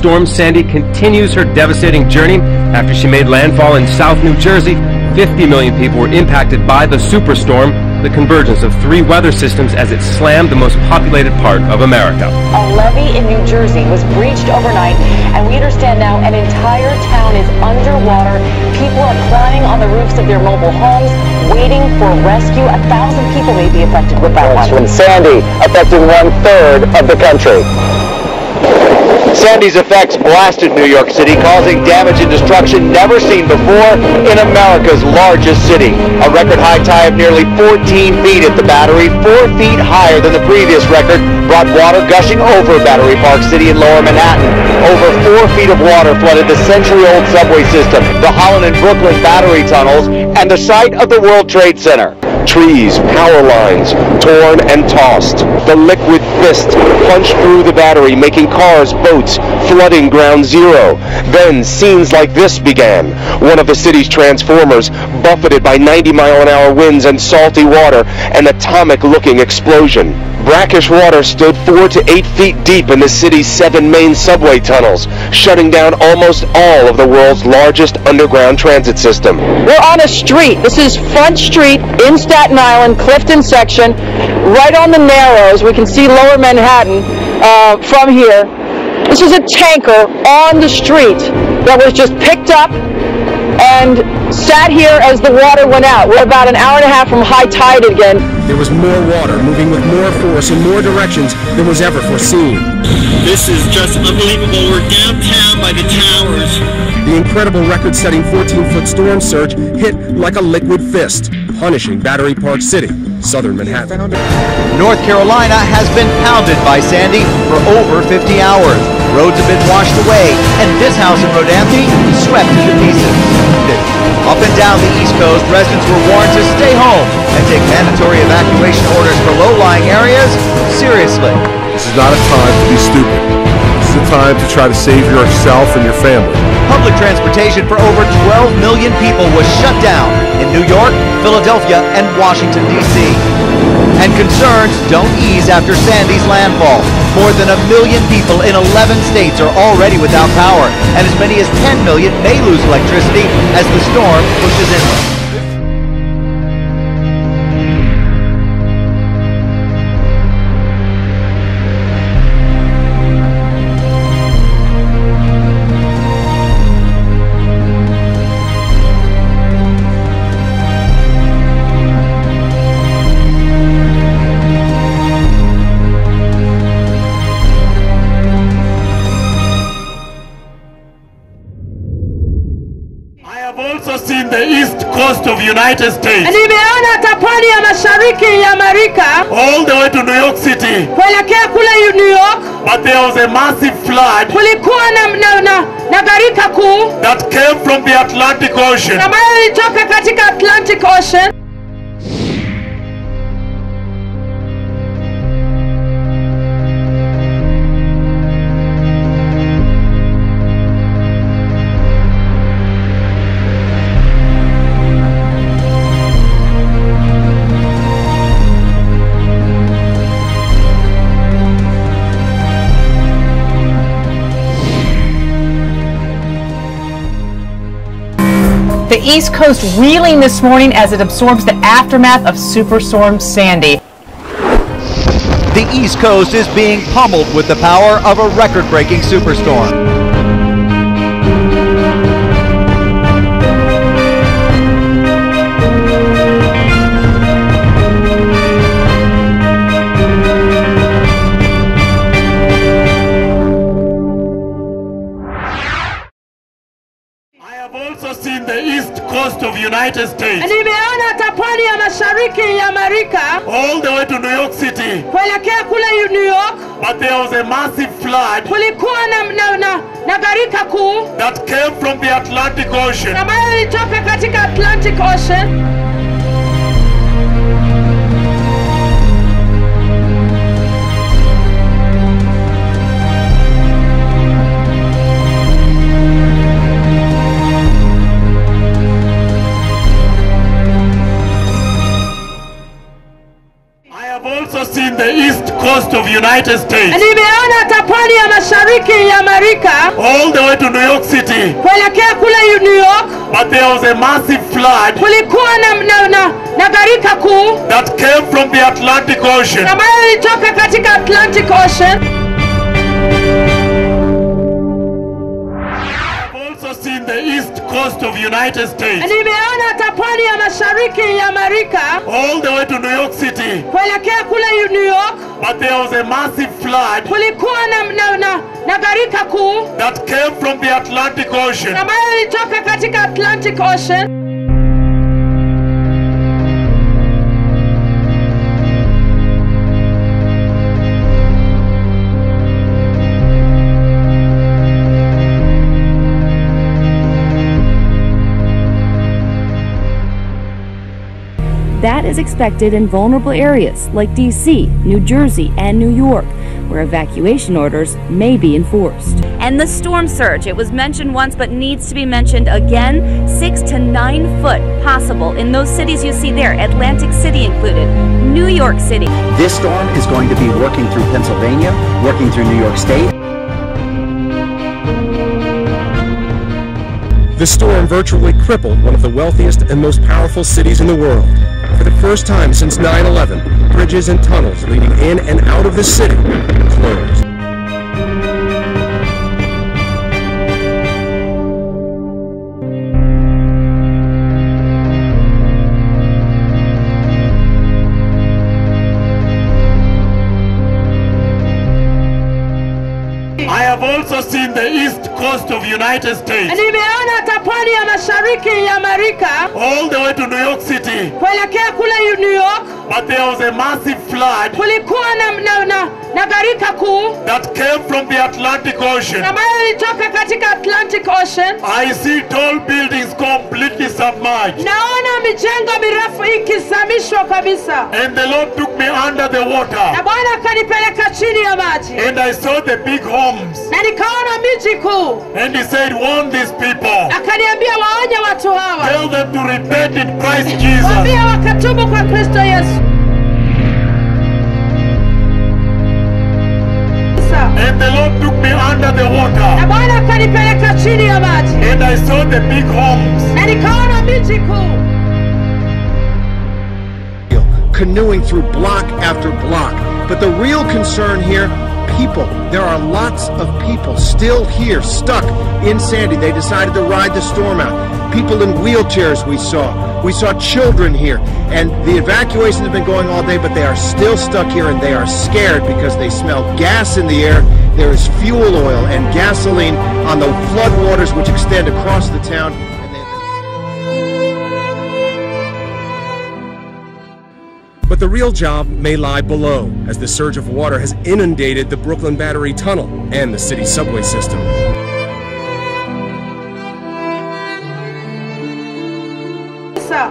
Storm Sandy continues her devastating journey after she made landfall in South New Jersey. 50 million people were impacted by the superstorm, the convergence of three weather systems as it slammed the most populated part of America. A levee in New Jersey was breached overnight, and we understand now an entire town is underwater. People are climbing on the roofs of their mobile homes, waiting for rescue. A thousand people may be affected with that one. When Sandy affecting one third of the country. Sandy's effects blasted New York City, causing damage and destruction never seen before in America's largest city. A record high tide of nearly 14 feet at the Battery, four feet higher than the previous record, brought water gushing over Battery Park City in lower Manhattan. Over four feet of water flooded the century-old subway system, the Holland and Brooklyn Battery tunnels, and the site of the World Trade Center. Trees, power lines, torn and tossed. The liquid fist punched through the battery, making cars, boats, flooding ground zero. Then scenes like this began. One of the city's transformers buffeted by 90 mile an hour winds and salty water, an atomic looking explosion. Brackish water stood four to eight feet deep in the city's seven main subway tunnels, shutting down almost all of the world's largest underground transit system. We're on a street. This is Front Street in Staten Island, Clifton section, right on the Narrows. We can see Lower Manhattan uh, from here. This is a tanker on the street that was just picked up and sat here as the water went out. We're about an hour and a half from high tide again. There was more water moving with more force in more directions than was ever foreseen. This is just unbelievable. We're downtown by the towers. The incredible record-setting 14-foot storm surge hit like a liquid fist, punishing Battery Park City, southern Manhattan. North Carolina has been pounded by Sandy for over 50 hours. Roads have been washed away, and this house in Rodanthe swept into pieces. Up and down the East Coast, residents were warned to stay home and take mandatory evacuation orders for low-lying areas seriously. This is not a time to be stupid. This is a time to try to save yourself and your family. Public transportation for over 12 million people was shut down in New York, Philadelphia, and Washington, D.C. And concerns don't ease after Sandy's landfall. More than a million people in 11 states are already without power, and as many as 10 million may lose electricity as the storm pushes inland. United States. Nimeona pwani ya mashariki ya Amerika all the way to New York City. kuelekea kule New York. But there was a massive flood Kulikuwa na, na, na, na gharika kuu that came from the Atlantic Ocean. ambayo ilitoka katika Atlantic Ocean. East Coast reeling this morning as it absorbs the aftermath of Superstorm Sandy. The East Coast is being pummeled with the power of a record breaking superstorm. Massive flood Kulikuwa na, na, na, na gharika kuu that came from the Atlantic Ocean. ambayo ilitoka katika Atlantic Ocean. Coast of United States. Nimeona hata pwani ya mashariki ya Amerika all the way to New York City. kuelekea kule New York. But there was a massive flood Kulikuwa na, na, na, na gharika kuu that came from the Atlantic Ocean. ambayo ilitoka katika Atlantic Ocean. I've also seen the east coast of United States. Nimeona hata pwani ya mashariki ya Amerika all the way to New York City. kuelekea kule New York. But there was a massive flood Kulikuwa na, na, na, na gharika kuu that came from the Atlantic Ocean. ambayo ilitoka katika Atlantic Ocean. That is expected in vulnerable areas like DC, New Jersey, and New York, where evacuation orders may be enforced. And the storm surge, it was mentioned once but needs to be mentioned again. Six to nine foot possible in those cities you see there, Atlantic City included, New York City. This storm is going to be working through Pennsylvania, working through New York State. The storm virtually crippled one of the wealthiest and most powerful cities in the world. For the first time since 9 11, bridges and tunnels leading in and out of the city closed. I have also seen the east coast of United States. Pwani ya mashariki ya Amerika all the way to New York City. kuelekea kule New York. But there was a massive flood Kulikuwa na, na, na, na gharika kuu that came from the Atlantic Ocean. ambayo ilitoka katika Atlantic Ocean. I see tall buildings completely submerged. Naona mijengo mirefu ikizamishwa kabisa, And the Lord took me under the na water. Bwana akanipeleka chini ya maji, And I saw the big homes. na nikaona miji kuu. And he said, warn these people. Akaniambia waonye watu hawa, Tell them to repent in Christ Jesus. waambie wakatubu kwa Kristo Yesu. And the Lord took me under the Na water. Bwana akanipeleka chini ya maji, And I saw the big homes. na nikaona miji kuu. canoeing through block after block. But the real concern here, people. There are lots of people still here, stuck in Sandy. They decided to ride the storm out. People in wheelchairs we saw. We saw children here. And the evacuation has been going all day, but they are still stuck here and they are scared because they smell gas in the air. There is fuel oil and gasoline on the floodwaters which extend across the town. But the real job may lie below, as the surge of water has inundated the Brooklyn Battery Tunnel and the city subway system.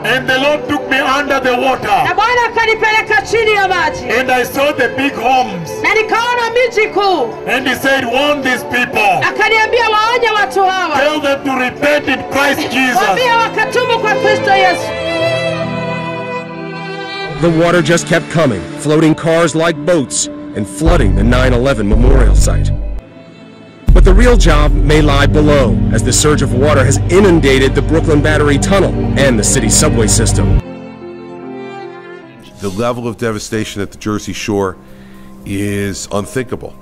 And the Lord took me under the na water. Bwana akanipeleka chini ya maji And I saw the big homes. na nikaona miji kuu. And he said, warn these people. Akaniambia waonye watu hawa, Tell them to repent in Christ Jesus. waambie wakatubu kwa Kristo Yesu. The water just kept coming, floating cars like boats and flooding the 9 11 memorial site. But the real job may lie below, as the surge of water has inundated the Brooklyn Battery Tunnel and the city subway system. The level of devastation at the Jersey Shore is unthinkable.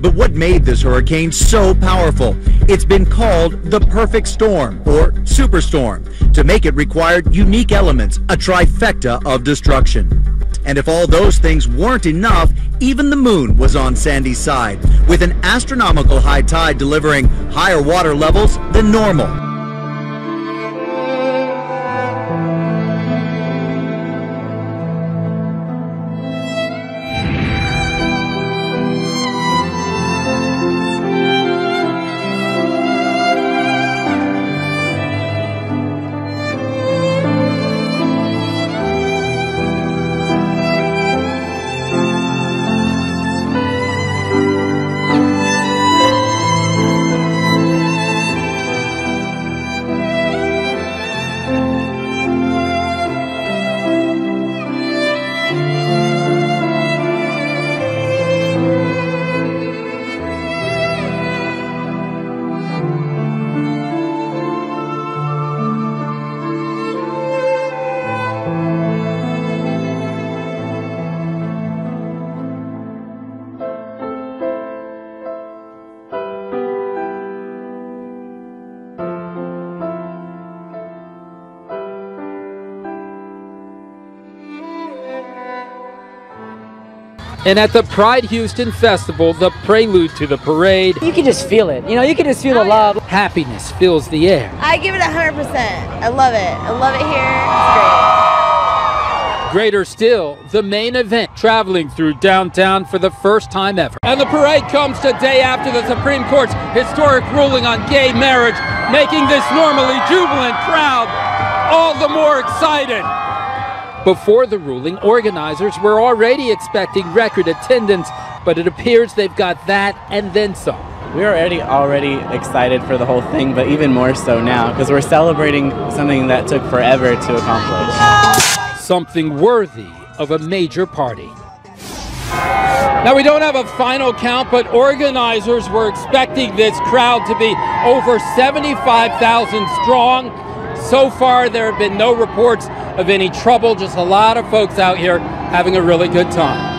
But what made this hurricane so powerful? It's been called the perfect storm or superstorm. To make it required unique elements, a trifecta of destruction. And if all those things weren't enough, even the moon was on Sandy's side, with an astronomical high tide delivering higher water levels than normal. And at the Pride Houston Festival, the prelude to the parade, You can just feel it. You know, you can just feel the love. happiness fills the air. I give it 100%. I love it. I love it here. It's Greater still, the main event, traveling through downtown for the first time ever. And the parade comes today after the Supreme Court's historic ruling on gay marriage, making this normally jubilant crowd all the more excited. Before the ruling, organizers were already expecting record attendance, but it appears they've got that and then some. We were already already excited for the whole thing, but even more so now because we're celebrating something that took forever to accomplish. Something worthy of a major party. Now, we don't have a final count, but organizers were expecting this crowd to be over 75,000 strong. So far, there have been no reports of any trouble, just a lot of folks out here having a really good time.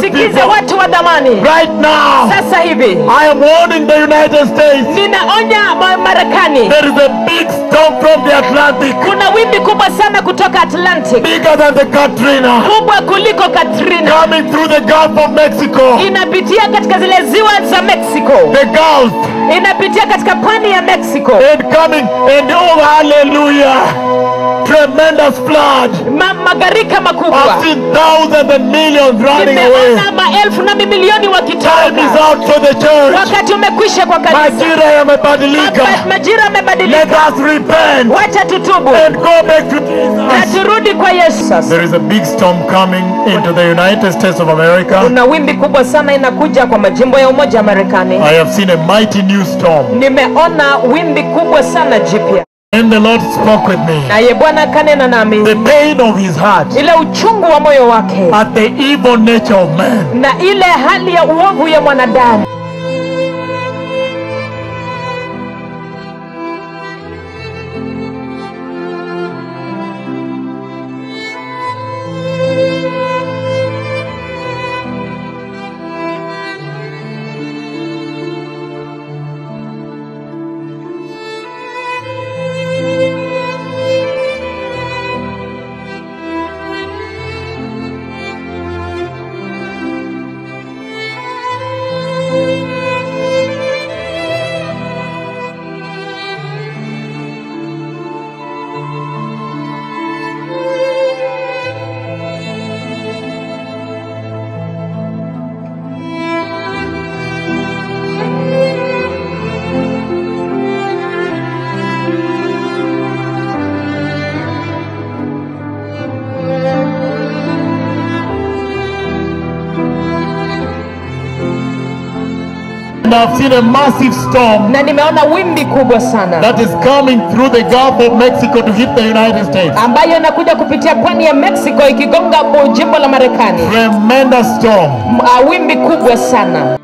People. watu wa dhamani. Right now, Sasa hivi I am warning the United States. ninaonya ma- Marekani, There is a big storm from the Atlantic, kuna wimbi kubwa sana kutoka Atlantic, bigger than the Katrina, kubwa kuliko Katrina, coming through the Gulf of Mexico. inapitia katika zile ziwa za Mexico, The Gulf inapitia katika pwani ya Mexico and coming and oh hallelujah. Tremendous flood. Ma, magarika makubwa I've seen thousands and millions running away. maelfu na mamilioni Time is out for the church. wakati umekwisha kwa kanisa Majira yamebadilika. Majira yamebadilika. Let us repent wacha tutubu and go back to Jesus. na turudi kwa yesu There is a big storm coming into the United States of America. kuna wimbi kubwa sana inakuja kwa majimbo ya umoja wa marekani I have seen a mighty new storm. nimeona wimbi kubwa sana jipya And the Lord spoke with me. naye bwana kanena nami The pain of his heart ile uchungu wa moyo wake at the evil nature of man. na ile hali ya uovu ya mwanadamu I've seen a massive storm na nimeona wimbi kubwa sana that is coming through the Gulf of Mexico to hit the United States. ambayo inakuja kupitia pwani ya mexico ikigonga jimbo la marekani Tremendous storm. M- ah, wimbi kubwa sana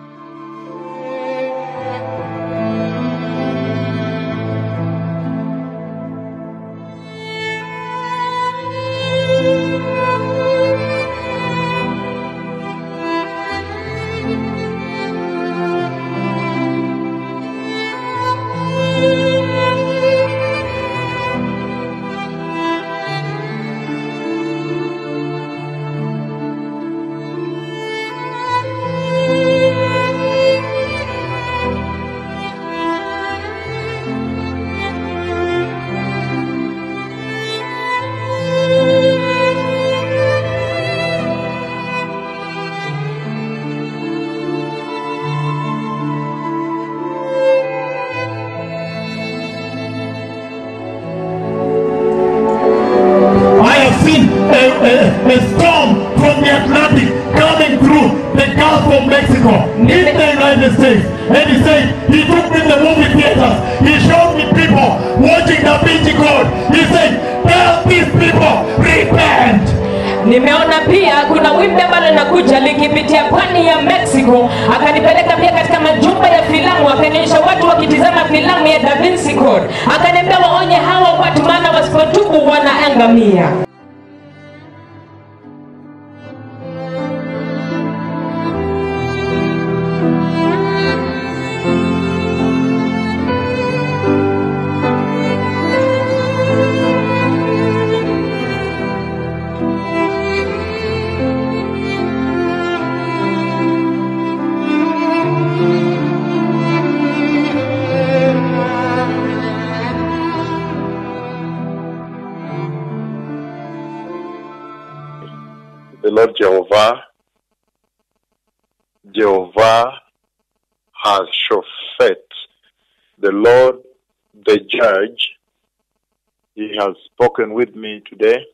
Shofet, the Lord, the Judge. He has spoken with me today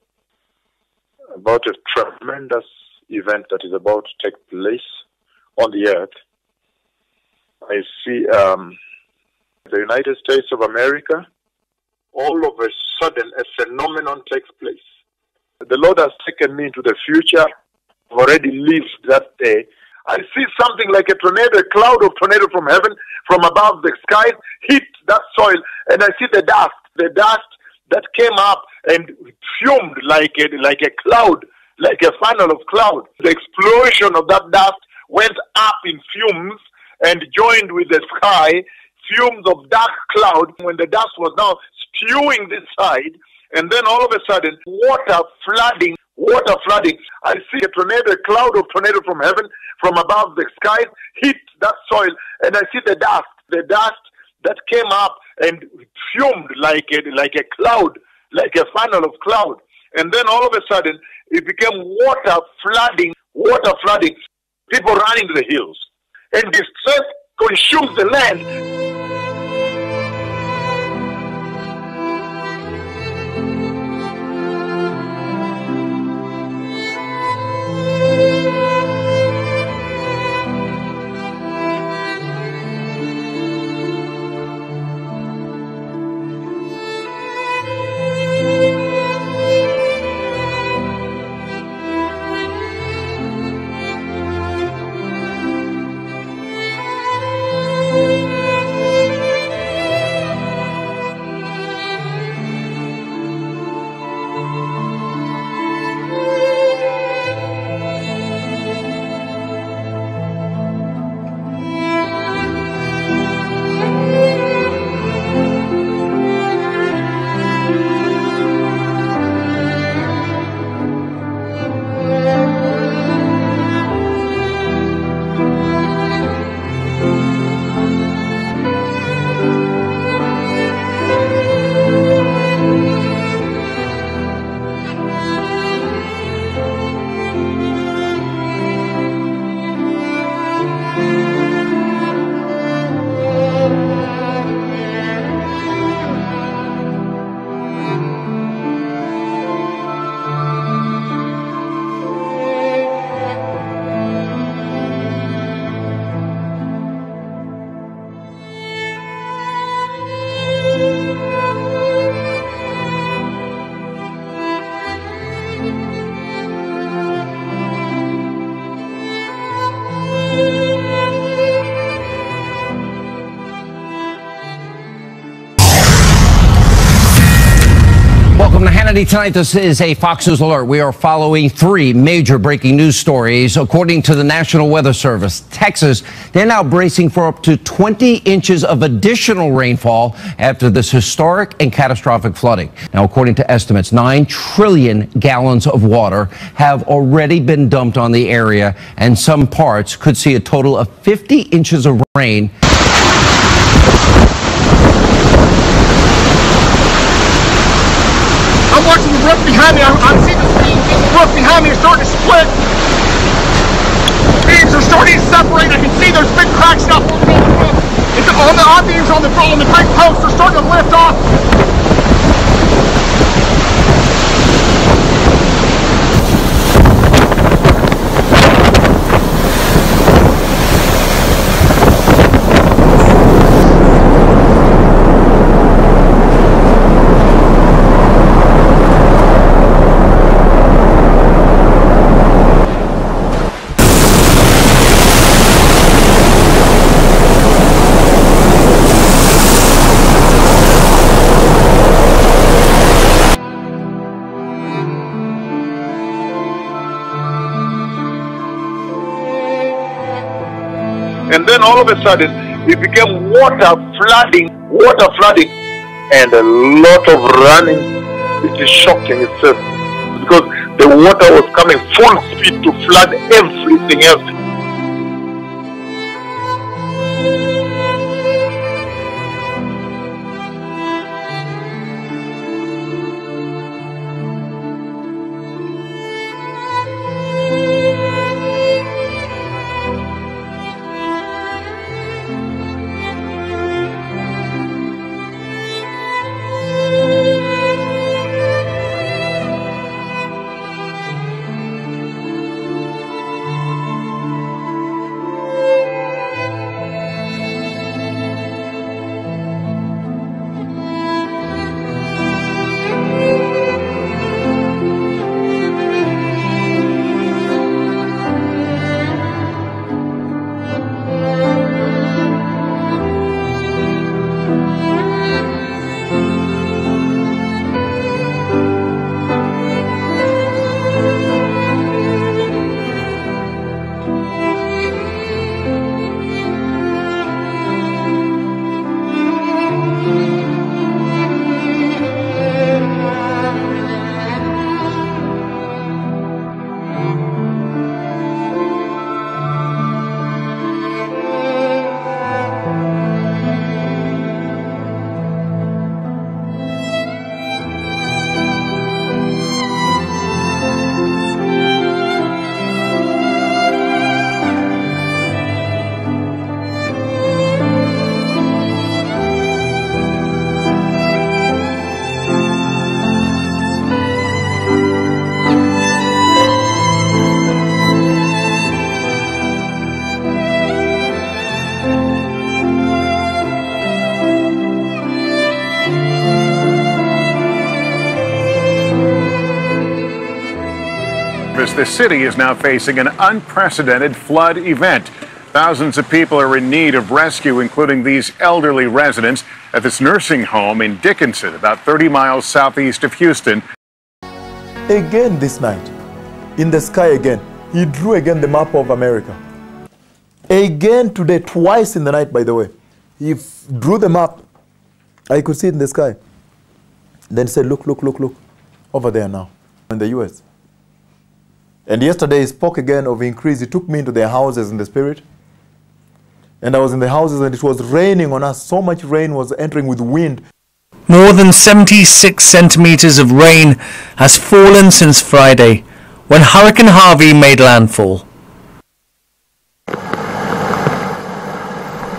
about a tremendous event that is about to take place on the earth. I see um, the United States of America. All of a sudden, a phenomenon takes place. The Lord has taken me into the future. I've already lived that day. I see something like a tornado, a cloud of tornado from heaven, from above the skies, hit that soil, and I see the dust, the dust that came up and fumed like a, like a cloud, like a funnel of cloud. The explosion of that dust went up in fumes and joined with the sky, fumes of dark cloud. When the dust was now spewing this side, and then all of a sudden, water flooding, water flooding. I see a tornado, a cloud of tornado from heaven, from above the skies, hit that soil, and I see the dust, the dust that came up and fumed like a, like a cloud, like a funnel of cloud. And then all of a sudden, it became water flooding, water flooding, people running to the hills. And distress consumes the land. Tonight. This is a Fox News alert. We are following three major breaking news stories. According to the National Weather Service, Texas, they're now bracing for up to 20 inches of additional rainfall after this historic and catastrophic flooding. Now, according to estimates, 9 trillion gallons of water have already been dumped on the area, and some parts could see a total of 50 inches of rain I'm watching the roof behind me. I'm, I'm seeing the, the roof behind me is starting to split. Beams are starting to separate. I can see there's big cracks now forming on the roof. It's on the on beams on the on the big posts are starting to lift off. Then all of a sudden, it became water flooding, water flooding, and a lot of running. It is shocking itself because the water was coming full speed to flood everything else. The city is now facing an unprecedented flood event. Thousands of people are in need of rescue, including these elderly residents at this nursing home in Dickinson, about 30 miles southeast of Houston. Again this night, in the sky again, he drew again the map of America. Again today, twice in the night, by the way, he drew the map. I could see it in the sky. Then he said, Look, look, look, look, over there now, in the US. And yesterday he spoke again of increase. He took me into their houses in the spirit. And I was in the houses and it was raining on us. So much rain was entering with wind. More than 76 centimeters of rain has fallen since Friday when Hurricane Harvey made landfall.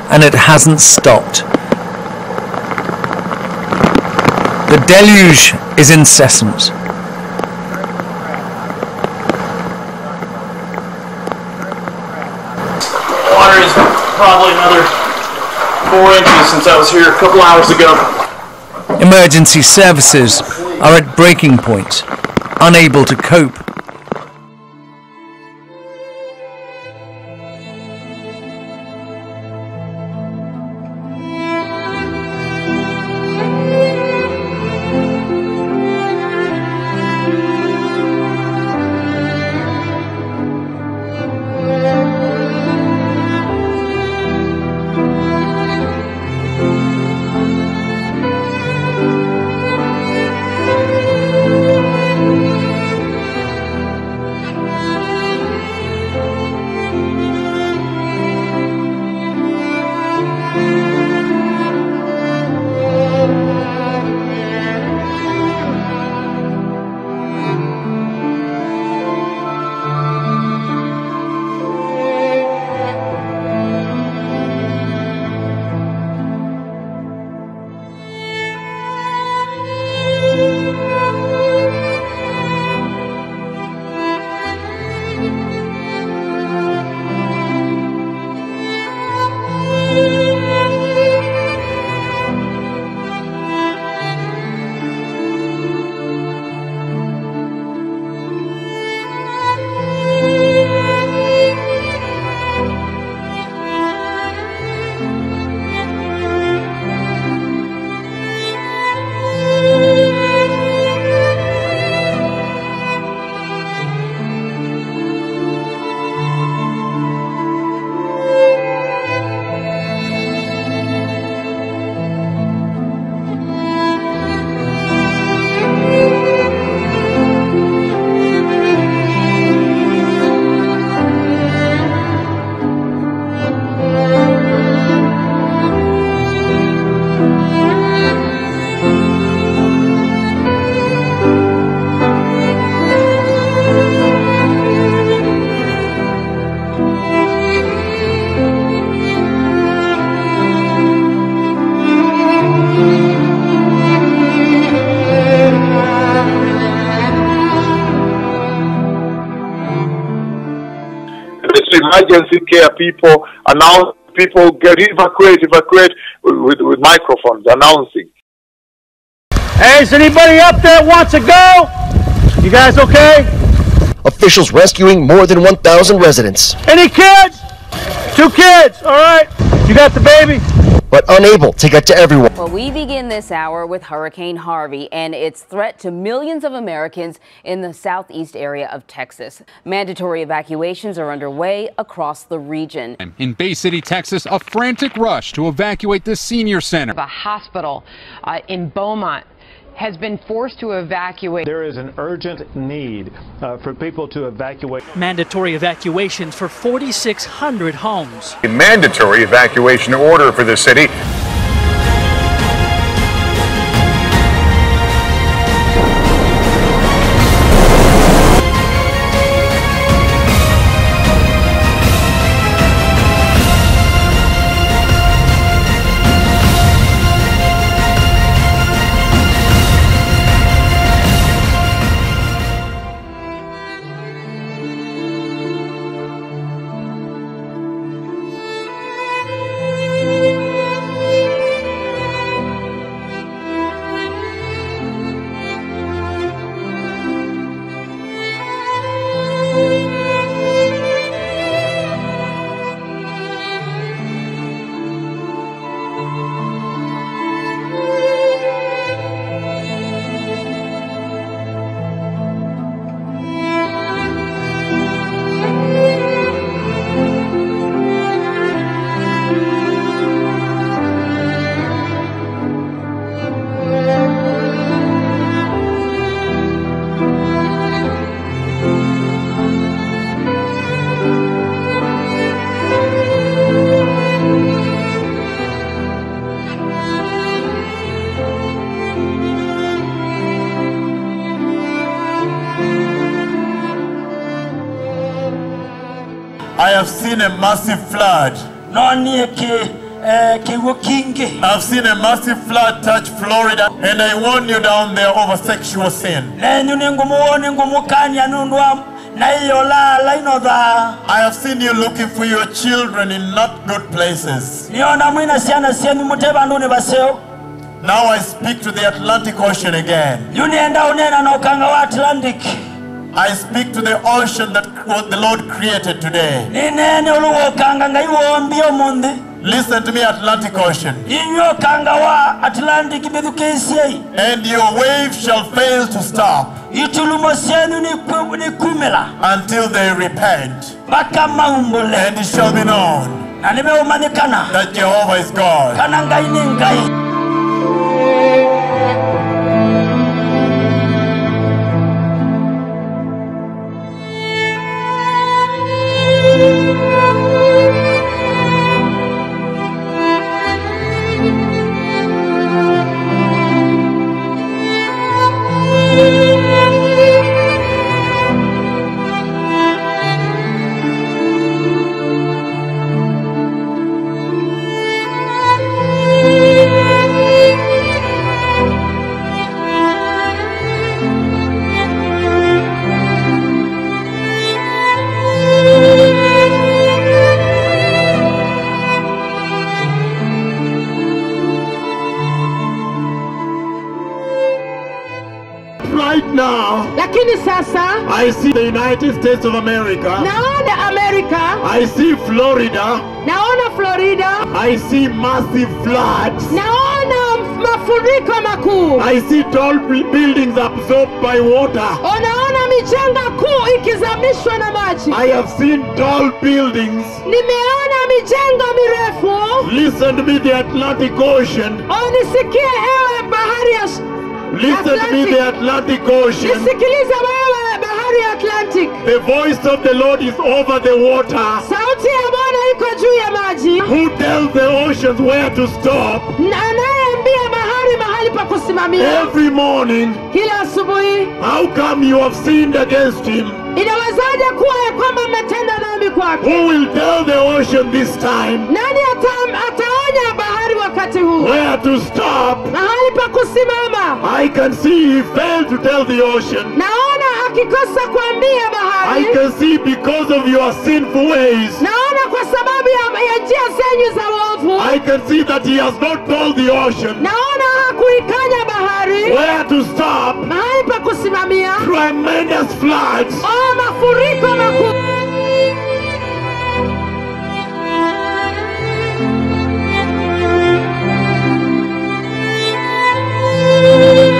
And it hasn't stopped. The deluge is incessant. Water is probably another four inches since I was here a couple hours ago. Emergency services are at breaking point, unable to cope. People announce people get evacuate, evacuate with, with, with microphones announcing. Hey, is anybody up there wants to go? You guys okay? Officials rescuing more than 1,000 residents, Any kids? Two kids, all right. You got the baby? But unable to get to everyone. Well, we begin this hour with Hurricane Harvey and its threat to millions of Americans in the southeast area of Texas. Mandatory evacuations are underway across the region. In Bay City, Texas, a frantic rush to evacuate the senior center. A hospital uh, in Beaumont has been forced to evacuate. There is an urgent need uh, for people to evacuate. Mandatory evacuations for 4,600 homes. A mandatory evacuation order for the city. Seen a massive flood touch Florida, and I warn you down there over sexual sin. I have seen you looking for your children in not good places. Now I speak to the Atlantic Ocean again. I speak to the ocean that the Lord created today. Ninene uluwokanga nga iwombi omundi Listen to me, Atlantic Ocean. inyo kanga wa atlantic bithukiisiei And your waves shall fail to stop itulumo syenu niku- nikumila until they repent. And it shall be known that Jehovah is God. United States of America. naona amerika I see Florida. naona florida I see massive floods. naona mafuriko makuu I see tall buildings absorbed by water. unaona michanga kuu ikizamishwa na maji I have seen tall buildings. nimeona mijengo mirefu Listen to me, the Atlantic Ocean. unisikie ewe bahari ya Listen to me, the Atlantic Ocean. nisikilize The voice of the Lord is over the water. sauti ya bwana iko juu ya maji Who tells the oceans where to stop? na anayeambia bahari mahali pa kusimamia Every morning. kila asubuhi How come you have sinned against him? inawezaje kuwa ya kwamba mmetenda dhambi kwake Who will tell the ocean this time nani atam, ataonya bahari wakati huu where to stop? mahali pa kusimama I can see he failed to tell the ocean. naona akikosa kuambia bahari. I can see because of your sinful ways. Naona kwa sababu ya, njia zenyu za wovu. I can see that he has not told the ocean. Naona hakuikanya bahari. Where to stop. Mahali pa kusimamia. Tremendous floods. Oh, mafuriko makubwa. thank you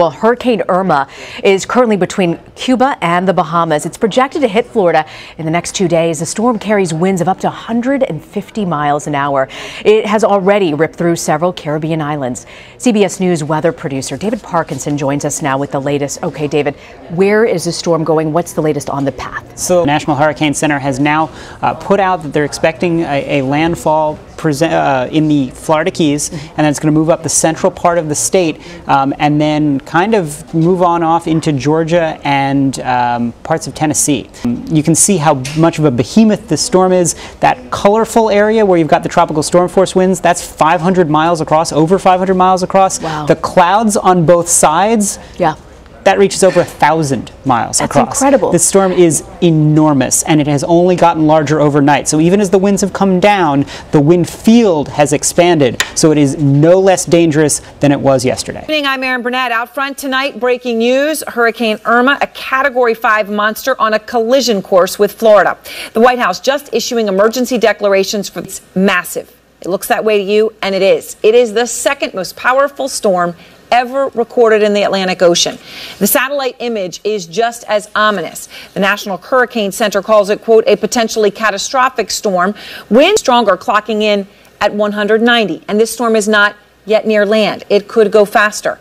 Well, Hurricane Irma is currently between Cuba and the Bahamas. It's projected to hit Florida in the next two days. The storm carries winds of up to 150 miles an hour. It has already ripped through several Caribbean islands. CBS News weather producer David Parkinson joins us now with the latest. Okay, David, where is the storm going? What's the latest on the path? So, National Hurricane Center has now uh, put out that they're expecting a, a landfall present, uh, in the Florida Keys, and then it's going to move up the central part of the state, um, and then kind of move on off into Georgia and um, parts of Tennessee. You can see how much of a behemoth this storm is. That colorful area where you've got the tropical storm force winds, that's 500 miles across, over 500 miles across. Wow. The clouds on both sides. Yeah. That reaches over a thousand miles That's across. incredible. This storm is enormous and it has only gotten larger overnight. So even as the winds have come down, the wind field has expanded. So it is no less dangerous than it was yesterday. Good evening, I'm Erin Burnett. Out front tonight, breaking news Hurricane Irma, a Category 5 monster on a collision course with Florida. The White House just issuing emergency declarations for it's massive. It looks that way to you, and it is. It is the second most powerful storm ever recorded in the Atlantic Ocean. The satellite image is just as ominous. The National Hurricane Center calls it, quote, a potentially catastrophic storm. Wind stronger clocking in at 190. And this storm is not yet near land. It could go faster.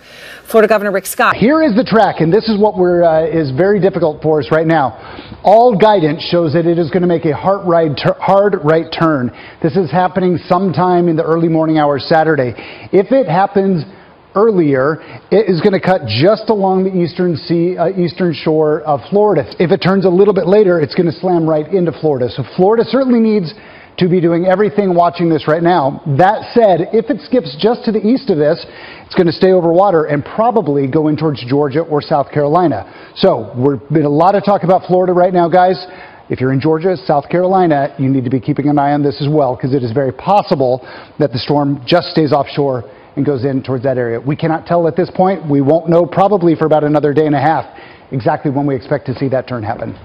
Florida Governor Rick Scott. Here is the track, and this is what we're, uh, is very difficult for us right now. All guidance shows that it is going to make a hard right, hard right turn. This is happening sometime in the early morning hours Saturday. If it happens earlier, it is going to cut just along the eastern sea, uh, eastern shore of Florida. If it turns a little bit later, it's going to slam right into Florida. So Florida certainly needs to be doing everything watching this right now. That said, if it skips just to the east of this, it's going to stay over water and probably go in towards Georgia or South Carolina. So we've been a lot of talk about Florida right now, guys. If you're in Georgia, South Carolina, you need to be keeping an eye on this as well because it is very possible that the storm just stays offshore and goes in towards that area. We cannot tell at this point. We won't know probably for about another day and a half exactly when we expect to see that turn happen.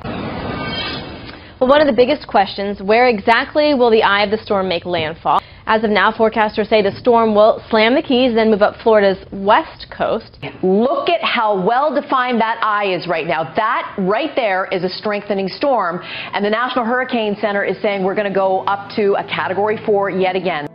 Well, one of the biggest questions, where exactly will the eye of the storm make landfall? As of now, forecasters say the storm will slam the Keys, then move up Florida's west coast. Look at how well defined that eye is right now. That right there is a strengthening storm. And the National Hurricane Center is saying we're going to go up to a category four yet again.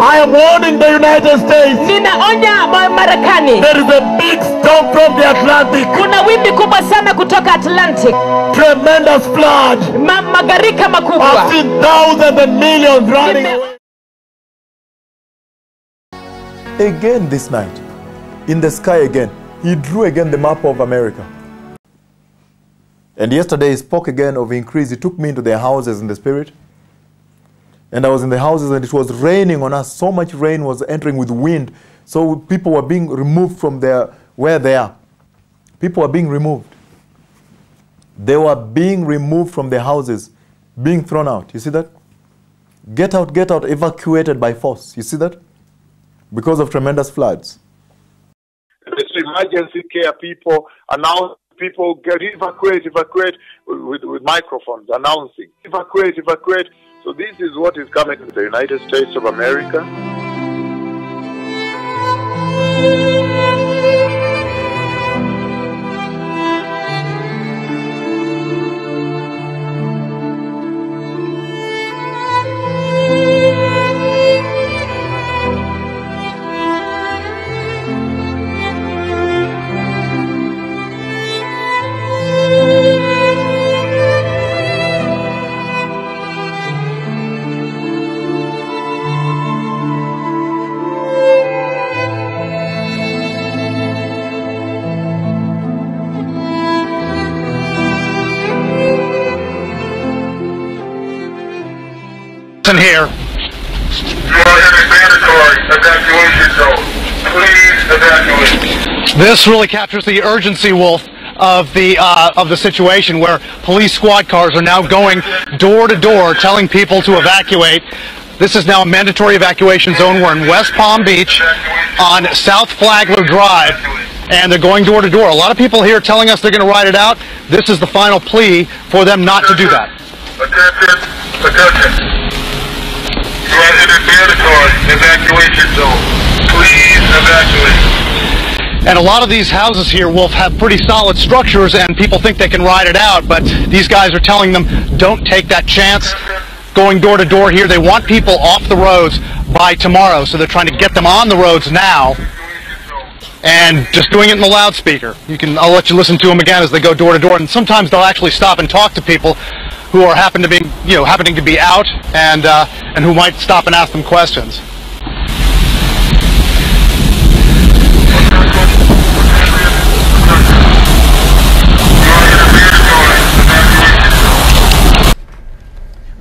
I am warning the United States. ninaonya Marekani, There is a big storm from the Atlantic. kuna wimbi kubwa sana kutoka Atlantic, Tremendous flood. ma magarika makubwa. I've seen thousands and millions running away. Again this night, in the sky again, he drew again the map of America. And yesterday he spoke again of increase. He took me into their houses in the spirit. And I was in the houses and it was raining on us. So much rain was entering with wind. So people were being removed from their where they are. People were being removed. They were being removed from their houses, being thrown out. You see that? Get out, get out, evacuated by force. You see that? Because of tremendous floods. There's emergency care people announce people get evacuate, evacuate with, with microphones announcing evacuate, evacuate. So this is what is coming to the United States of America. Listen here. You are in a mandatory evacuation zone. Please evacuate. This really captures the urgency, Wolf, of the uh, of the situation where police squad cars are now going door to door telling people to evacuate. This is now a mandatory evacuation zone. We're in West Palm Beach on South Flagler Drive, and they're going door to door. A lot of people here telling us they're going to ride it out. This is the final plea for them not to do that. Attention, attention. Evacuation zone. Please evacuate. And a lot of these houses here, Wolf, have pretty solid structures, and people think they can ride it out. But these guys are telling them, don't take that chance. Going door to door here, they want people off the roads by tomorrow, so they're trying to get them on the roads now. And just doing it in the loudspeaker. You can, I'll let you listen to them again as they go door to door. And sometimes they'll actually stop and talk to people who are happen to be, you know, happening to be out and uh, and who might stop and ask them questions.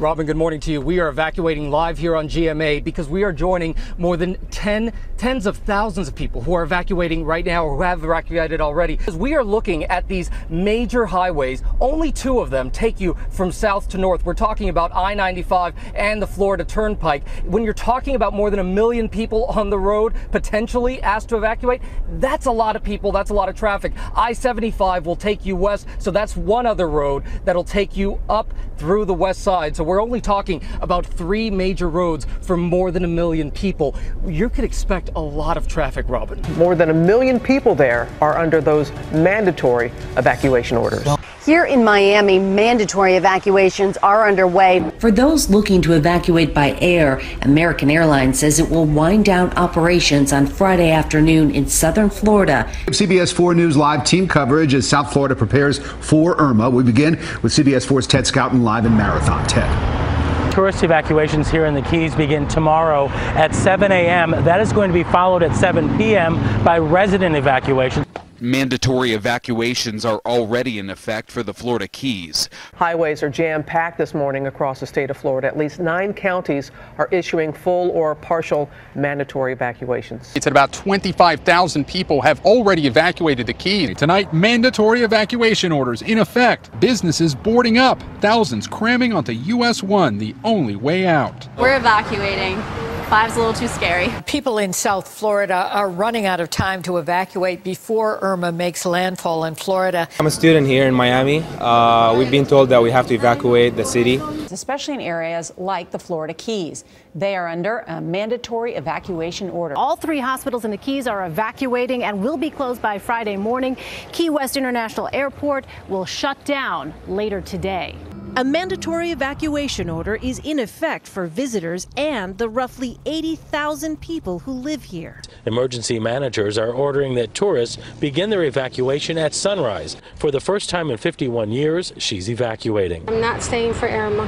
Robin, good morning to you. We are evacuating live here on GMA because we are joining more than 10, tens of thousands of people who are evacuating right now or who have evacuated already. Because we are looking at these major highways. Only two of them take you from south to north. We're talking about I-95 and the Florida Turnpike. When you're talking about more than a million people on the road potentially asked to evacuate, that's a lot of people. That's a lot of traffic. I-75 will take you west. So that's one other road that'll take you up through the west side. So we're only talking about three major roads for more than a million people. You could expect a lot of traffic, Robin. More than a million people there are under those mandatory evacuation orders. Here in Miami, mandatory evacuations are underway. For those looking to evacuate by air, American Airlines says it will wind down operations on Friday afternoon in southern Florida. CBS 4 News live team coverage as South Florida prepares for Irma. We begin with CBS 4's Ted Scouten live in Marathon. Ted. Tourist evacuations here in the Keys begin tomorrow at 7 a.m. That is going to be followed at 7 p.m. by resident evacuations. Mandatory evacuations are already in effect for the Florida Keys. Highways are jam packed this morning across the state of Florida. At least nine counties are issuing full or partial mandatory evacuations. It's at about 25,000 people have already evacuated the Keys. Tonight, mandatory evacuation orders in effect. Businesses boarding up, thousands cramming onto US 1, the only way out. We're evacuating. Five's a little too scary. People in South Florida are running out of time to evacuate before Irma makes landfall in Florida. I'm a student here in Miami. Uh, we've been told that we have to evacuate the city. Especially in areas like the Florida Keys. They are under a mandatory evacuation order. All three hospitals in the Keys are evacuating and will be closed by Friday morning. Key West International Airport will shut down later today. A mandatory evacuation order is in effect for visitors and the roughly 80,000 people who live here. Emergency managers are ordering that tourists begin their evacuation at sunrise. For the first time in 51 years, she's evacuating. I'm not staying for Irma.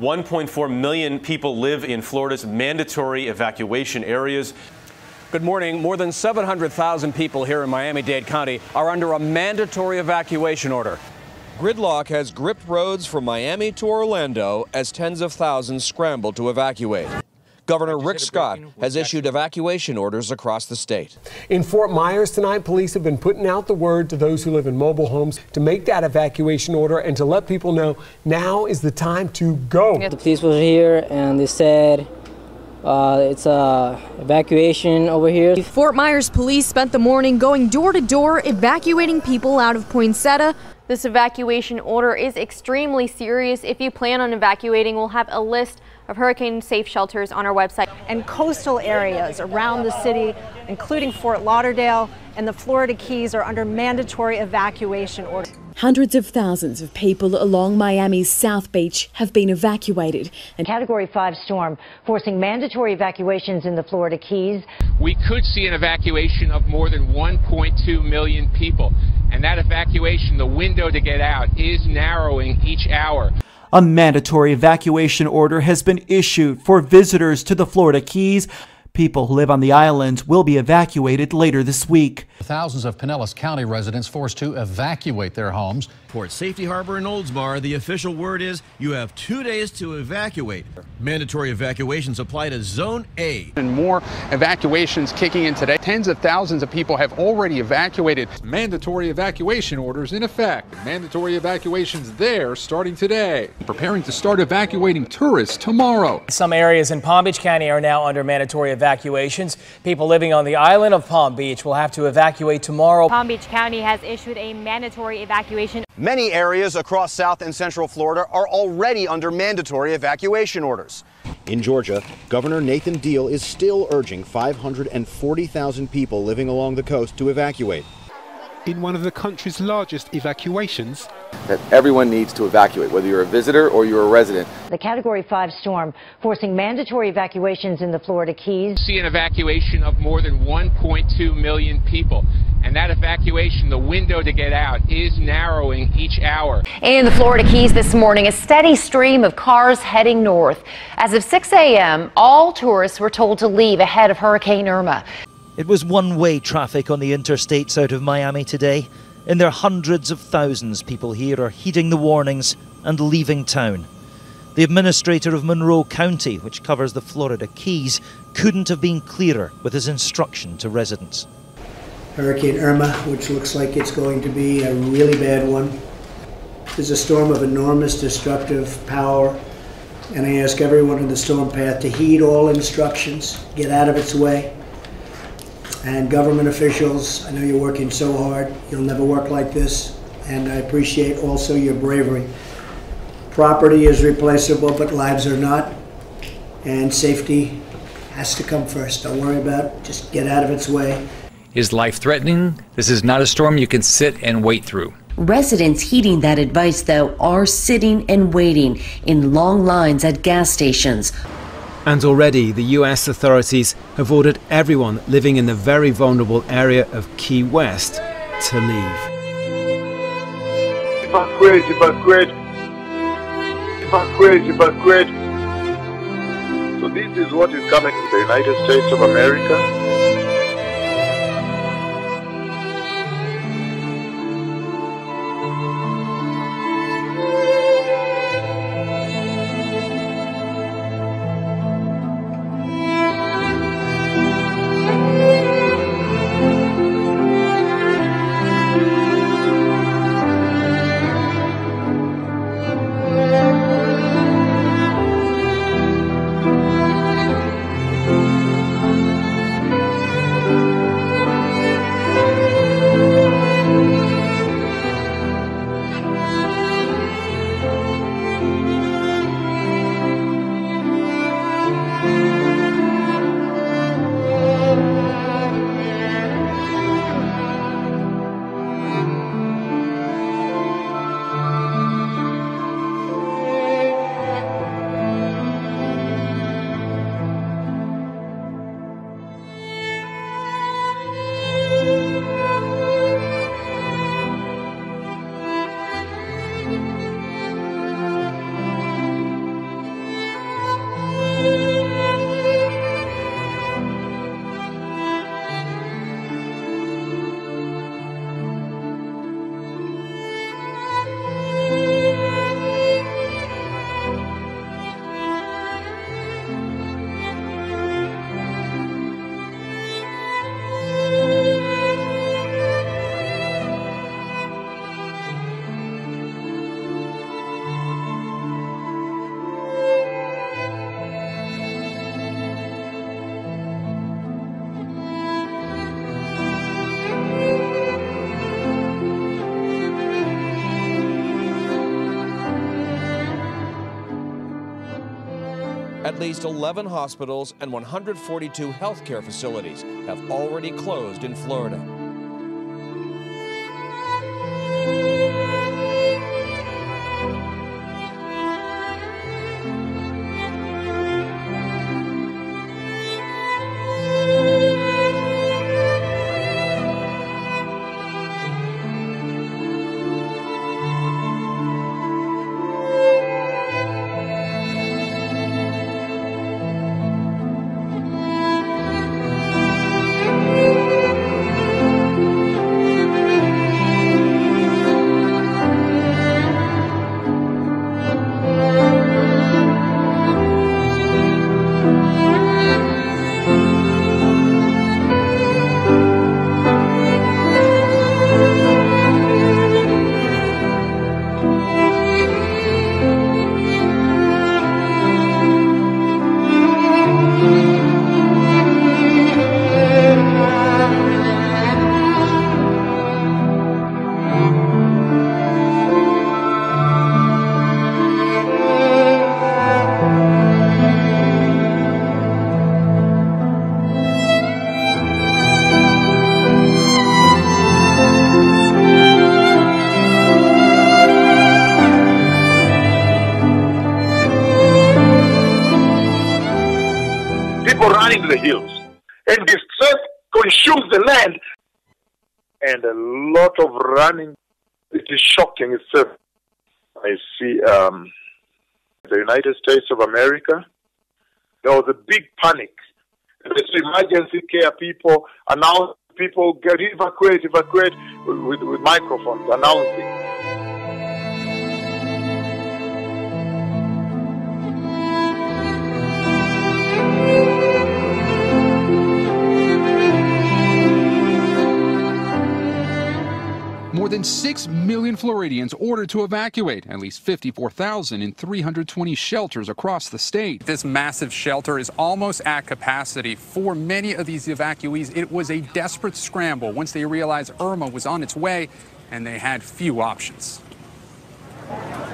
1.4 million people live in Florida's mandatory evacuation areas. Good morning. More than 700,000 people here in Miami-Dade County are under a mandatory evacuation order. Gridlock has gripped roads from Miami to Orlando as tens of thousands scramble to evacuate. Governor Rick Scott has issued evacuation orders across the state. In Fort Myers tonight, police have been putting out the word to those who live in mobile homes to make that evacuation order and to let people know now is the time to go. The police was here and they said uh, it's a evacuation over here. Fort Myers police spent the morning going door to door evacuating people out of Poinsettia. This evacuation order is extremely serious. If you plan on evacuating, we'll have a list of hurricane safe shelters on our website. And coastal areas around the city, including Fort Lauderdale and the Florida Keys, are under mandatory evacuation orders. Hundreds of thousands of people along Miami's South Beach have been evacuated. A Category 5 storm forcing mandatory evacuations in the Florida Keys. We could see an evacuation of more than 1.2 million people. And that evacuation, the window to get out, is narrowing each hour. A mandatory evacuation order has been issued for visitors to the Florida Keys. People who live on the island will be evacuated later this week. Thousands of Pinellas County residents forced to evacuate their homes. Port Safety Harbor in Oldsmar, the official word is you have two days to evacuate. Mandatory evacuations apply to Zone A. And more evacuations kicking in today. Tens of thousands of people have already evacuated. Mandatory evacuation orders in effect. Mandatory evacuations there starting today. Preparing to start evacuating tourists tomorrow. Some areas in Palm Beach County are now under mandatory evacuations. People living on the island of Palm Beach will have to evacuate tomorrow. Palm Beach County has issued a mandatory evacuation. Many areas across South and Central Florida are already under mandatory evacuation orders. In Georgia, Governor Nathan Deal is still urging 540,000 people living along the coast to evacuate. In one of the country's largest evacuations, that everyone needs to evacuate, whether you're a visitor or you're a resident. The Category 5 storm forcing mandatory evacuations in the Florida Keys. See an evacuation of more than 1.2 million people. And that evacuation, the window to get out, is narrowing each hour. In the Florida Keys this morning, a steady stream of cars heading north. As of 6 a.m., all tourists were told to leave ahead of Hurricane Irma. It was one-way traffic on the interstates out of Miami today. In their hundreds of thousands, people here are heeding the warnings and leaving town. The administrator of Monroe County, which covers the Florida Keys, couldn't have been clearer with his instruction to residents. Hurricane Irma, which looks like it's going to be a really bad one, is a storm of enormous destructive power, and I ask everyone in the storm path to heed all instructions, get out of its way, and government officials, I know you're working so hard. You'll never work like this. And I appreciate also your bravery. Property is replaceable, but lives are not. And safety has to come first. Don't worry about it. Just get out of its way. Is life threatening? This is not a storm you can sit and wait through. Residents heeding that advice, though, are sitting and waiting in long lines at gas stations. And already the US authorities have ordered everyone living in the very vulnerable area of Key West to leave. Evacuate, evacuate. Evacuate, evacuate. So this is what is coming to the United States of America. At least 11 hospitals and 142 healthcare facilities have already closed in Florida. Of running. It is shocking itself. I see um, the United States of America. There was a big panic. There's emergency care people announce people get evacuate, evacuate with, with microphones announcing. More than 6 million Floridians ordered to evacuate, at least 54,000 in 320 shelters across the state. This massive shelter is almost at capacity. For many of these evacuees, it was a desperate scramble once they realized Irma was on its way and they had few options.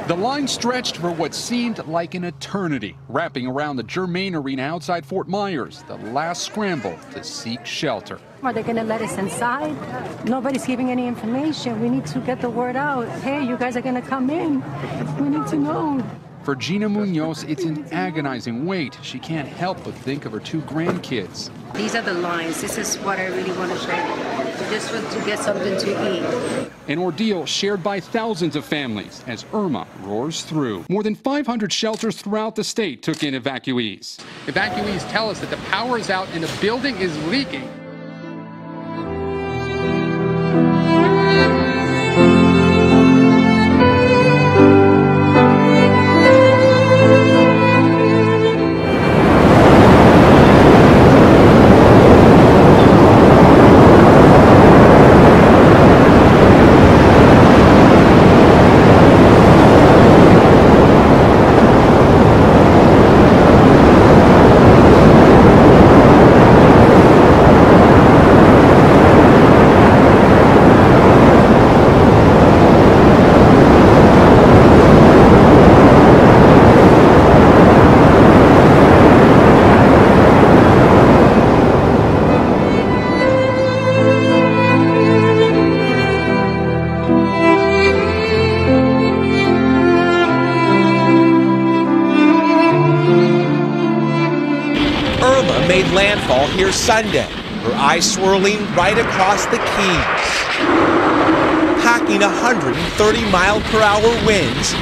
The line stretched for what seemed like an eternity, wrapping around the Germain Arena outside Fort Myers, the last scramble to seek shelter. Are they going to let us inside? Nobody's giving any information. We need to get the word out. Hey, you guys are going to come in. We need to know. For Gina Munoz, it's an agonizing wait. She can't help but think of her two grandkids. These are the lines. This is what I really want to show. Just want to get something to eat. An ordeal shared by thousands of families as Irma roars through. More than 500 shelters throughout the state took in evacuees. Evacuees tell us that the power is out and the building is leaking. Sunday, her eyes swirling right across the Keys. Packing 130 mile per hour winds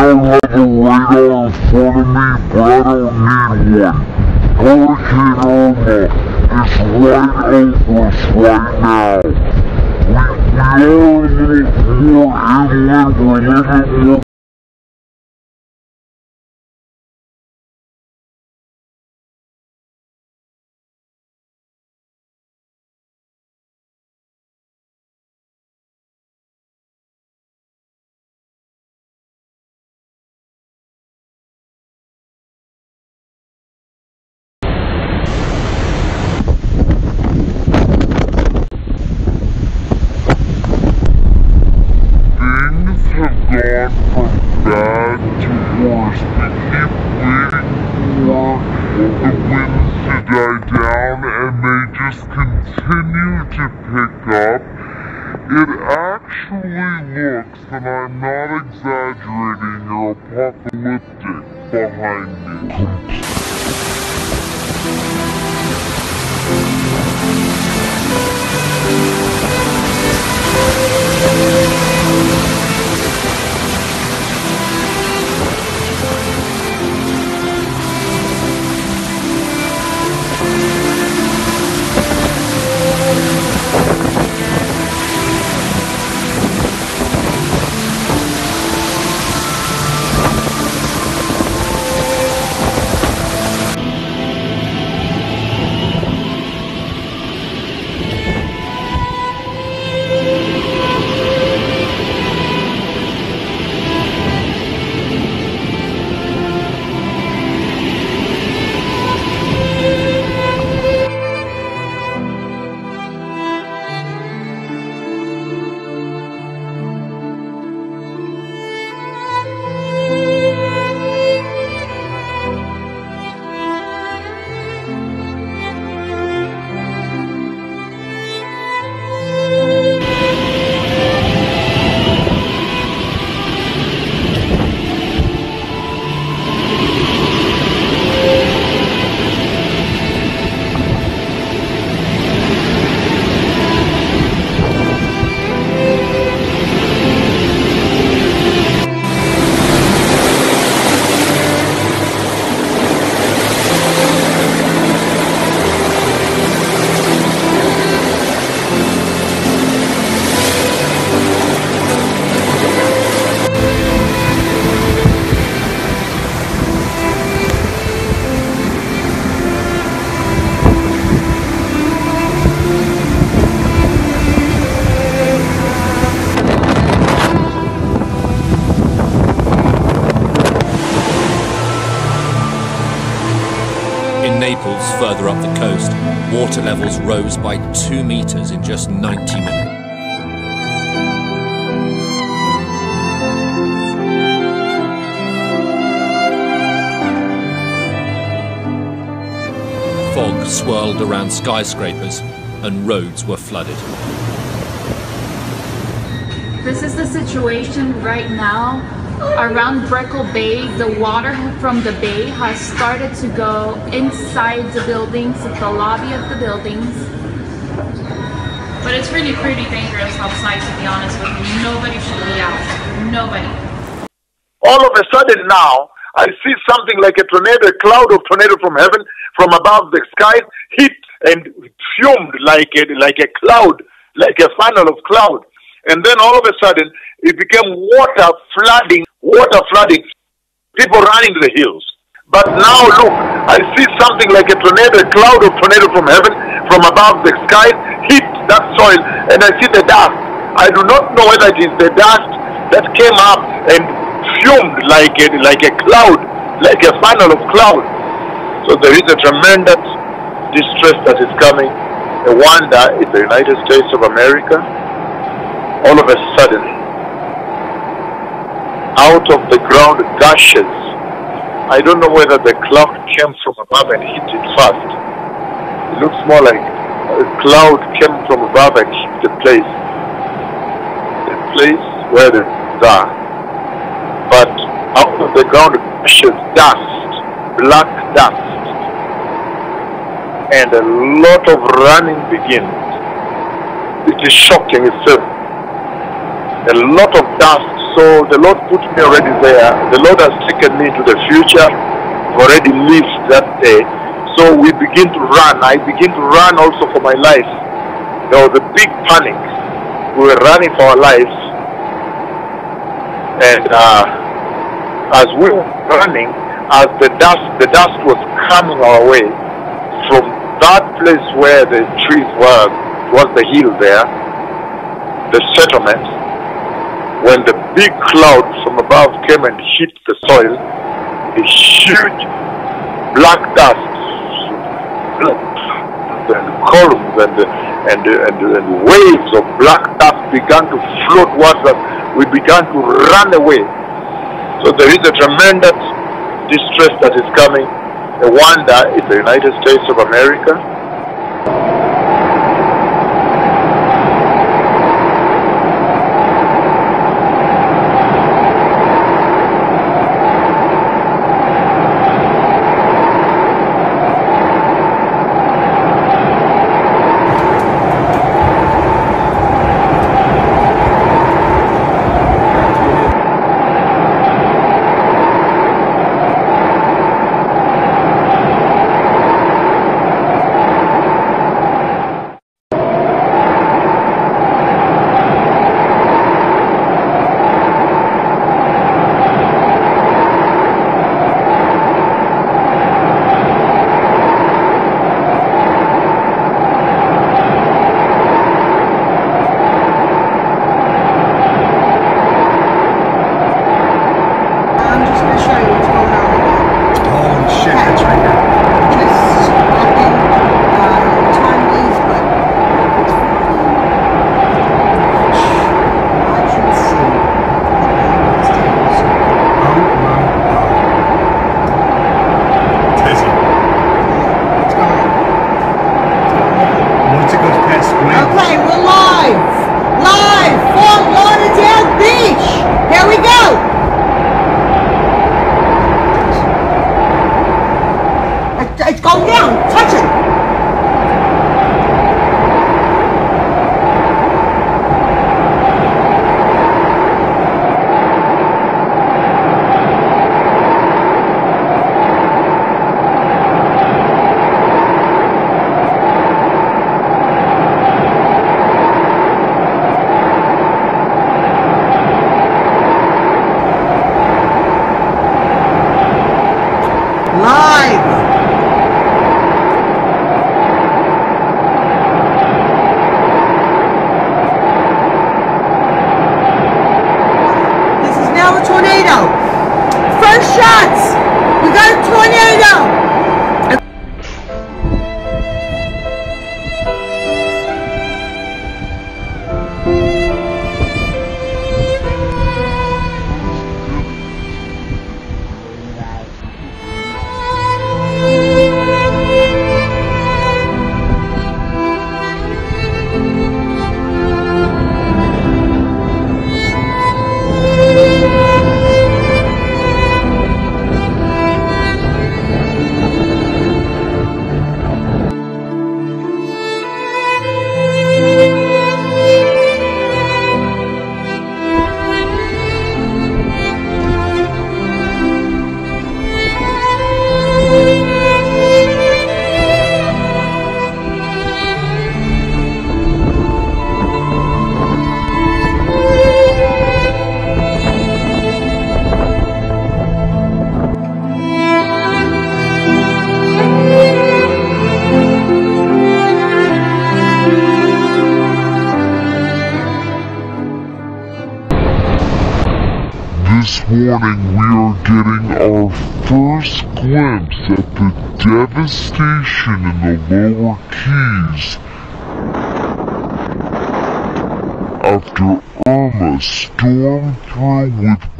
don't have a in front of me, but I don't need one. Hurricane Irma is right over us right now. We, we all need more inland, Things have gone from continue to pick up, it actually looks, and I'm not exaggerating or apocalyptic behind me. Two meters in just 90 minutes. Fog swirled around skyscrapers and roads were flooded. This is the situation right now around Brickell Bay. The water from the bay has started to go inside the buildings, the lobby of the buildings. But it's really pretty dangerous outside, to be honest with you. Nobody should be out. Nobody. All of a sudden now, I see something like a tornado, a cloud of tornado from heaven, from above the sky, hit and fumed like a, like a cloud, like a funnel of cloud. And then all of a sudden, it became water flooding, water flooding, people running to the hills. But now look, I see something like a tornado, a cloud of tornado from heaven, from above the sky, hit that soil, and I see the dust. I do not know whether it is the dust that came up and fumed like a, like a cloud, like a funnel of cloud. So there is a tremendous distress that is coming. A wonder in the United States of America, all of a sudden, out of the ground gushes. I don't know whether the cloud came from above and hit it first. It looks more like a cloud came from above and hit the place. The place where the are. But out of the ground gushes dust, black dust. And a lot of running begins. It is shocking itself. A lot of dust so the Lord put me already there. The Lord has taken me to the future. I've already lived that day. So we begin to run. I begin to run also for my life. There was a big panic. We were running for our lives. And uh, as we were running, as the dust, the dust was coming our way from that place where the trees were, was the hill there, the settlement, when the big cloud from above came and hit the soil, a huge black dust and columns and, and, and, and waves of black dust began to float towards us. We began to run away. So there is a tremendous distress that is coming. A wonder in the United States of America.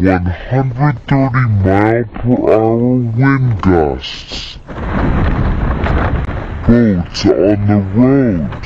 130 mile per hour wind gusts. Boats on the roads.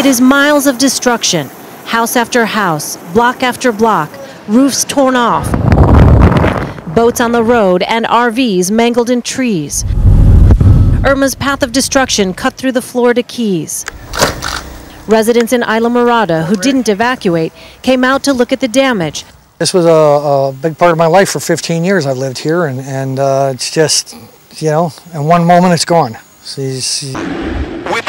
It is miles of destruction house after house, block after block, roofs torn off, boats on the road, and RVs mangled in trees. Irma's path of destruction cut through the Florida Keys. Residents in Islamorada who didn't evacuate came out to look at the damage. This was a, a big part of my life for 15 years. I've lived here, and, and uh, it's just, you know, in one moment it's gone.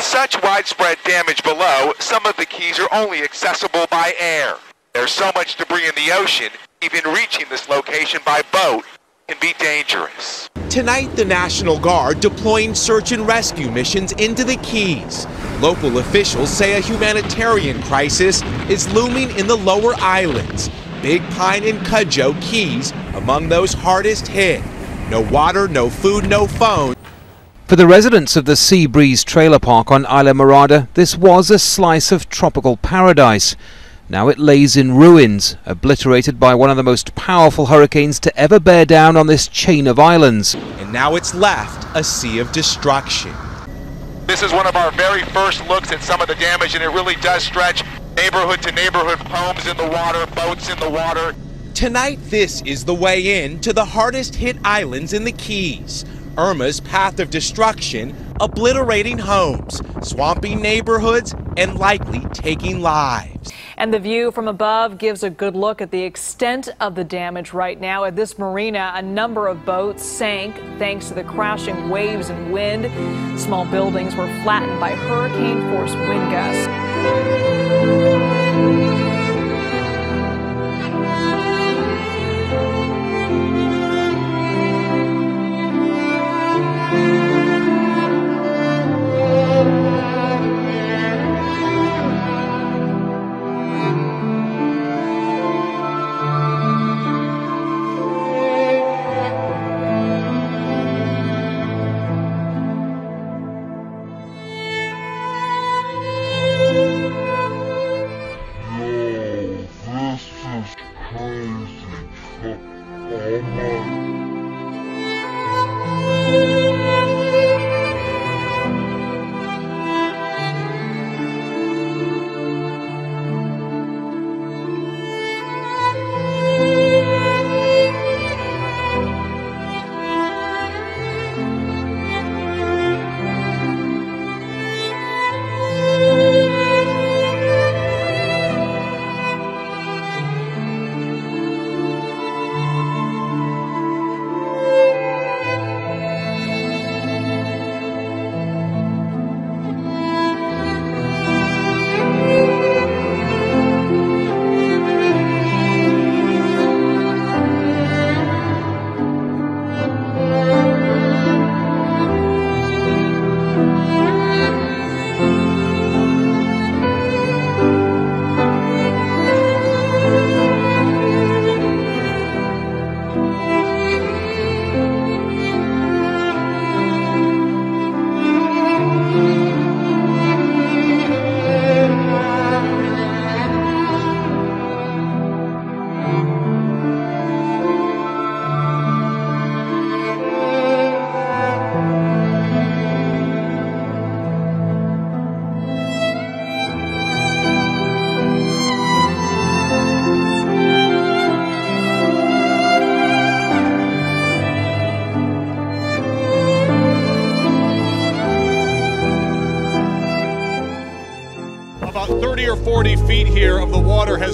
With such widespread damage below, some of the keys are only accessible by air. There's so much debris in the ocean, even reaching this location by boat can be dangerous. Tonight, the National Guard deploying search and rescue missions into the Keys. Local officials say a humanitarian crisis is looming in the lower islands. Big Pine and Cudjoe Keys among those hardest hit. No water, no food, no phone. For the residents of the Sea Breeze Trailer Park on Islamorada, this was a slice of tropical paradise. Now it lays in ruins, obliterated by one of the most powerful hurricanes to ever bear down on this chain of islands. And now it's left a sea of destruction. This is one of our very first looks at some of the damage, and it really does stretch neighborhood to neighborhood, homes in the water, boats in the water. Tonight, this is the way in to the hardest hit islands in the Keys. Irma's path of destruction, obliterating homes, swamping neighborhoods, and likely taking lives. And the view from above gives a good look at the extent of the damage right now. At this marina, a number of boats sank thanks to the crashing waves and wind. Small buildings were flattened by hurricane force wind gusts.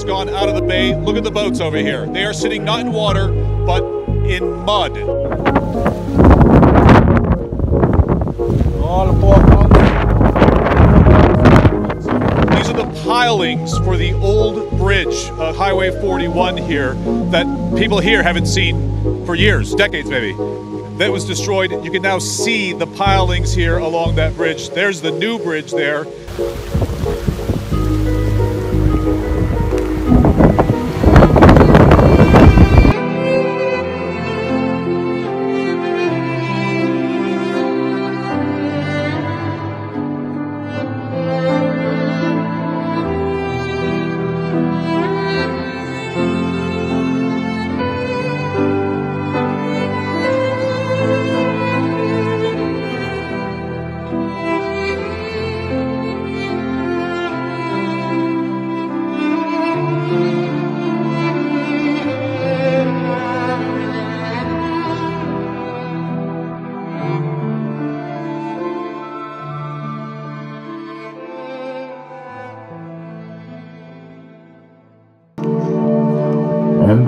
Gone out of the bay. Look at the boats over here. They are sitting not in water, but in mud. These are the pilings for the old bridge, uh, Highway 41 here, that people here haven't seen for years, decades maybe. That was destroyed. You can now see the pilings here along that bridge. There's the new bridge there.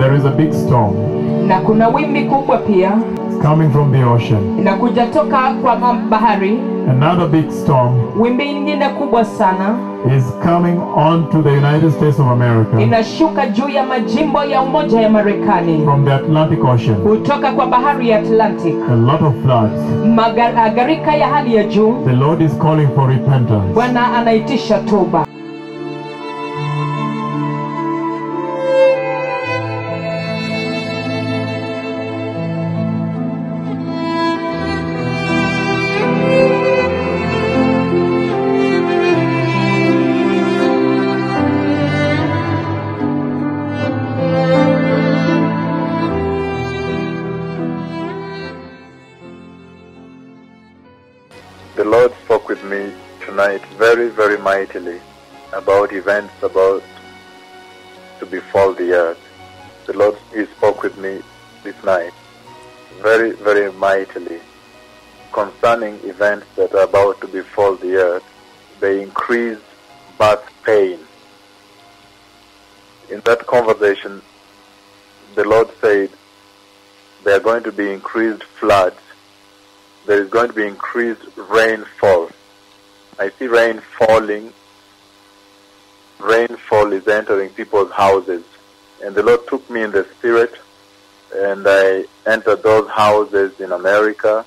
There is a big storm na kuna wimbi kubwa pia coming from the ocean. inakuja toka kwa bahari. Another big storm Wimbi nyingine kubwa sana is coming on to the United States of America inashuka juu ya majimbo ya Umoja ya Marekani from the Atlantic Ocean. kutoka kwa bahari ya Atlantic. A lot of floods. Magarika ya hali ya juu. The Lord is calling for repentance. Bwana anaitisha toba. Mightily about events about to befall the earth. The Lord He spoke with me this night very, very mightily concerning events that are about to befall the earth. They increased birth pain. In that conversation, the Lord said there are going to be increased floods there is going to be increased rainfall. I see rain falling. Rainfall is entering people's houses. And the Lord took me in the spirit and I entered those houses in America,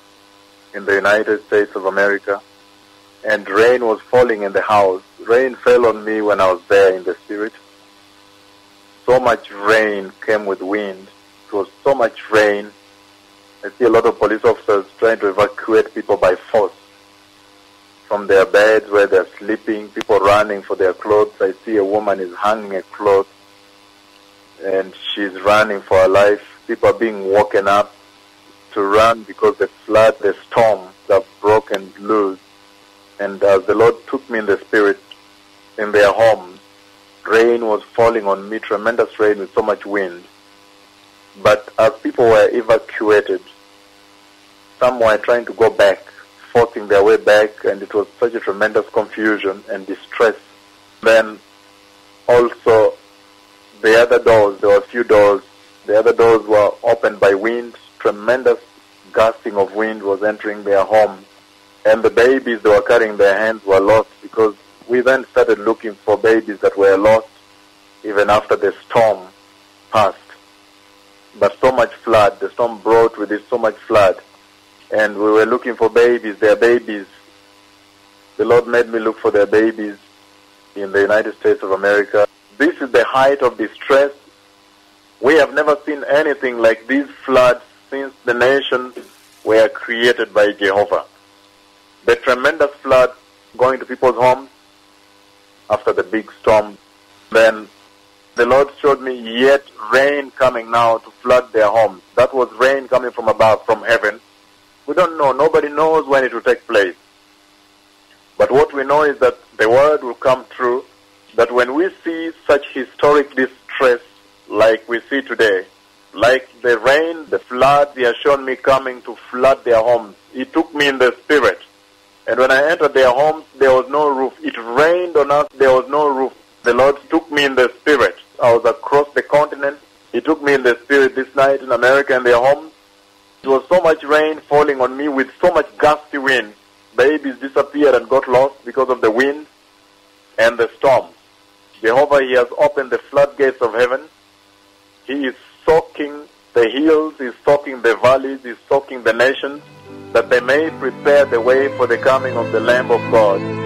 in the United States of America. And rain was falling in the house. Rain fell on me when I was there in the spirit. So much rain came with wind. It was so much rain I see a lot of police officers trying to evacuate people by force from their beds where they're sleeping, people running for their clothes. I see a woman is hanging a cloth and she's running for her life. People are being woken up to run because the flood, the storm have broken loose. And as the Lord took me in the spirit in their homes, rain was falling on me, tremendous rain with so much wind. But as people were evacuated, some were trying to go back, forcing their way back, and it was such a tremendous confusion and distress. Then also the other doors, there were a few doors, the other doors were opened by wind, tremendous gusting of wind was entering their homes. And the babies they were carrying in their hands were lost because we then started looking for babies that were lost even after the storm passed but so much flood. The storm brought with it so much flood. And we were looking for babies, their babies. The Lord made me look for their babies in the United States of America. This is the height of distress. We have never seen anything like these floods since the nations were created by Jehovah. The tremendous flood going to people's homes after the big storm. Then the Lord showed me yet rain coming now to flood their homes. That was rain coming from above, from heaven. We don't know. Nobody knows when it will take place. But what we know is that the word will come true, that when we see such historic distress like we see today, like the rain, the flood, He has shown me coming to flood their homes. He took me in the spirit. And when I entered their homes, there was no roof. It rained on us, there was no roof. The Lord took me in the spirit. I was across the continent. He took me in the spirit this night in America in their homes. It was so much rain falling on me with so much gusty wind. Babies disappeared and got lost because of the wind and the storm. Jehovah, He has opened the floodgates of heaven. He is soaking the hills, He's soaking the valleys, He's soaking the nations, that they may prepare the way for the coming of the Lamb of God.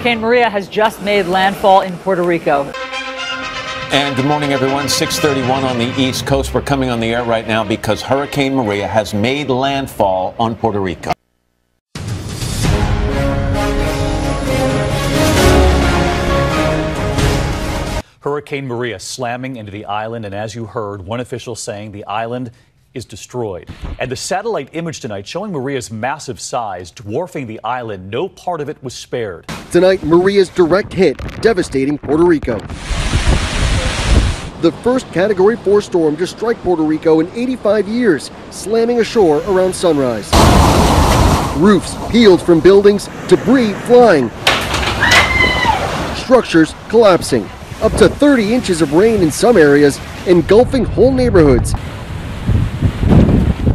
Hurricane Maria has just made landfall in Puerto Rico. And good morning, everyone. 631 on the East Coast. We're coming on the air right now because Hurricane Maria has made landfall on Puerto Rico. Hurricane Maria slamming into the island, and as you heard, one official saying the island is destroyed. And the satellite image tonight showing Maria's massive size, dwarfing the island, no part of it was spared. Tonight, Maria's direct hit devastating Puerto Rico. The first Category 4 storm to strike Puerto Rico in 85 years, slamming ashore around sunrise. Roofs peeled from buildings, debris flying, structures collapsing. Up to 30 inches of rain in some areas, engulfing whole neighborhoods.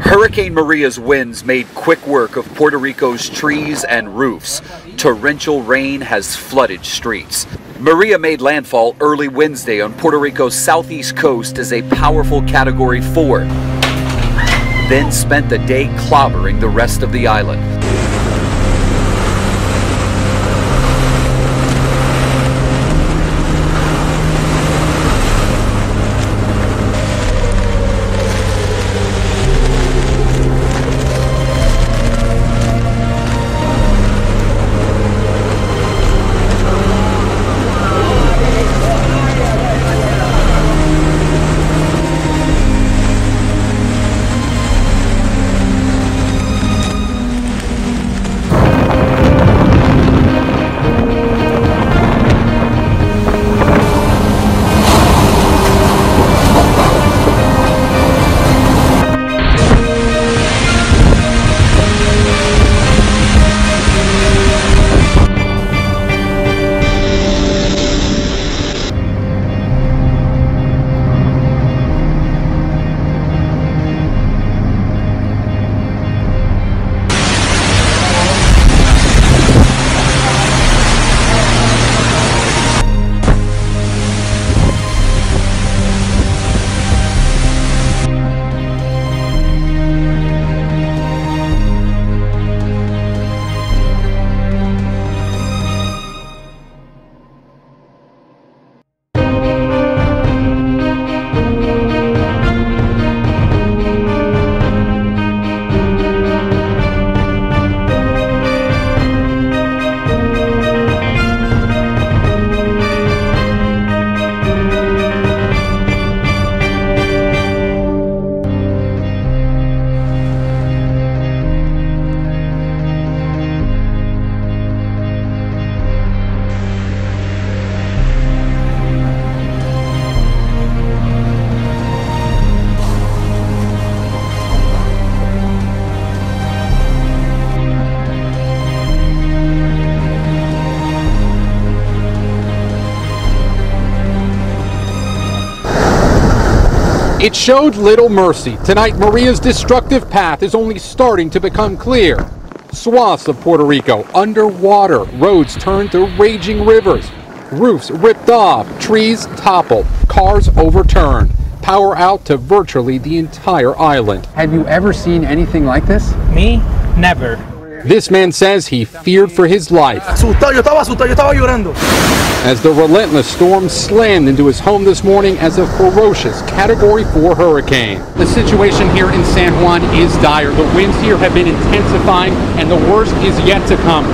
Hurricane Maria's winds made quick work of Puerto Rico's trees and roofs. Torrential rain has flooded streets. Maria made landfall early Wednesday on Puerto Rico's southeast coast as a powerful Category 4, then spent the day clobbering the rest of the island. It showed little mercy. Tonight, Maria's destructive path is only starting to become clear. Swaths of Puerto Rico underwater, roads turned to raging rivers, roofs ripped off, trees toppled, cars overturned, power out to virtually the entire island. Have you ever seen anything like this? Me? Never. This man says he feared for his life Asustado, yo estaba asustado, yo estaba llorando. as the relentless storm slammed into his home this morning as a ferocious Category 4 hurricane. The situation here in San Juan is dire. The winds here have been intensifying, and the worst is yet to come.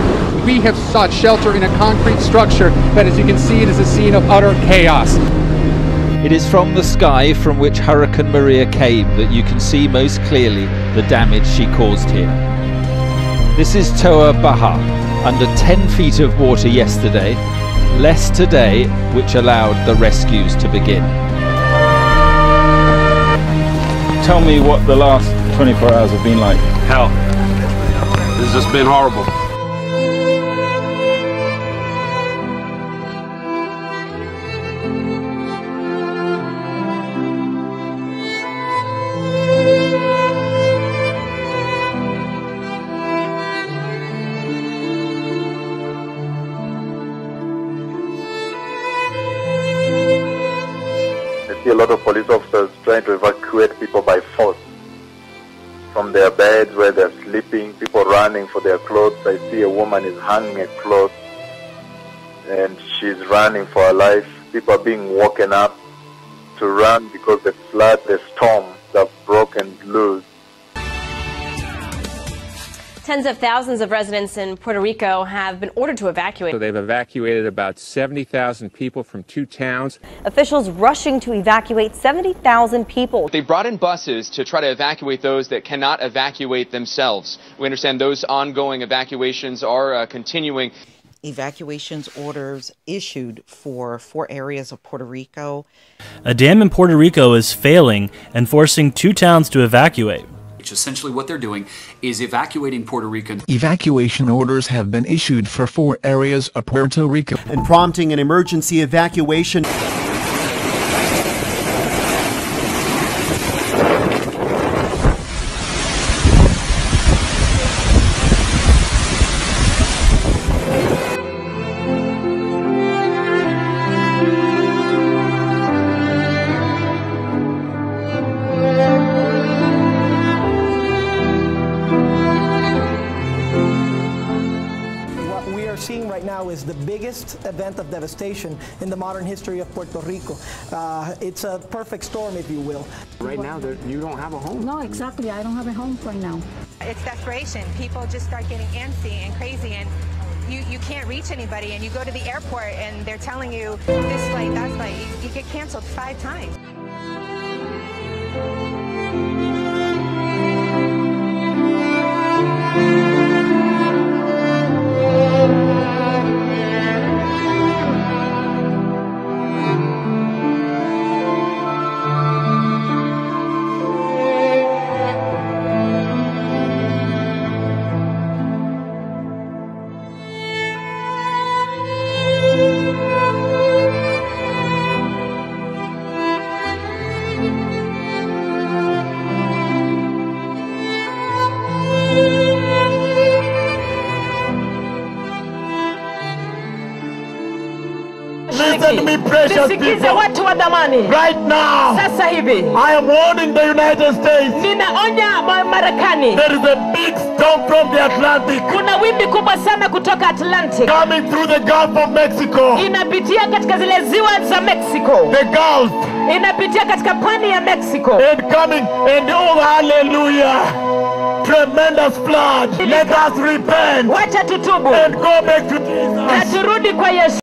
We have sought shelter in a concrete structure, but as you can see, it is a scene of utter chaos. It is from the sky from which Hurricane Maria came that you can see most clearly the damage she caused here. This is Toa Baja, under 10 feet of water yesterday, less today, which allowed the rescues to begin. Tell me what the last 24 hours have been like. Hell. This has just been horrible. For their clothes. I see a woman is hanging a cloth and she's running for her life. People are being woken up to run because the flood, the storm have broken loose. Tens of thousands of residents in Puerto Rico have been ordered to evacuate. So they've evacuated about 70,000 people from two towns. Officials rushing to evacuate 70,000 people. They brought in buses to try to evacuate those that cannot evacuate themselves. We understand those ongoing evacuations are uh, continuing. Evacuations orders issued for four areas of Puerto Rico. A dam in Puerto Rico is failing and forcing two towns to evacuate. Essentially, what they're doing is evacuating Puerto Rican. Evacuation orders have been issued for four areas of Puerto Rico. And prompting an emergency evacuation. Event of devastation in the modern history of Puerto Rico. Uh, it's a perfect storm, if you will. Right now, you don't have a home. No, exactly. I don't have a home right now. It's desperation. People just start getting antsy and crazy and you, you can't reach anybody and you go to the airport and they're telling you this flight, that flight. You, you get canceled five times. Listen dhamani. Right now, Sasa hivi I am warning the United States. ninaonya Marekani, There is a big storm from the Atlantic kuna wimbi kubwa sana kutoka Atlantic coming through the Gulf of Mexico. inapitia katika zile ziwa za Mexico, The Gulf inapitia katika pwani ya Mexico. and coming and oh hallelujah. Tremendous flood. Let us repent Wacha tutubu and go back to na Jesus. turudi kwa Yesu.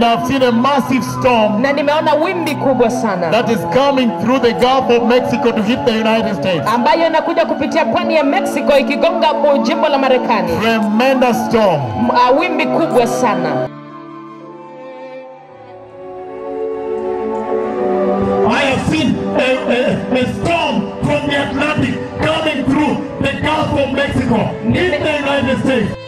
And I've seen a massive storm Na nimeona wimbi kubwa sana that is coming through the Gulf of Mexico to hit the United States. ambayo inakuja kupitia pwani ya Mexico ikigonga jimbo la Marekani. Tremendous storm. Wimbi kubwa sana. I have seen a, a, a storm from the Atlantic coming through the Gulf of Mexico in the United States.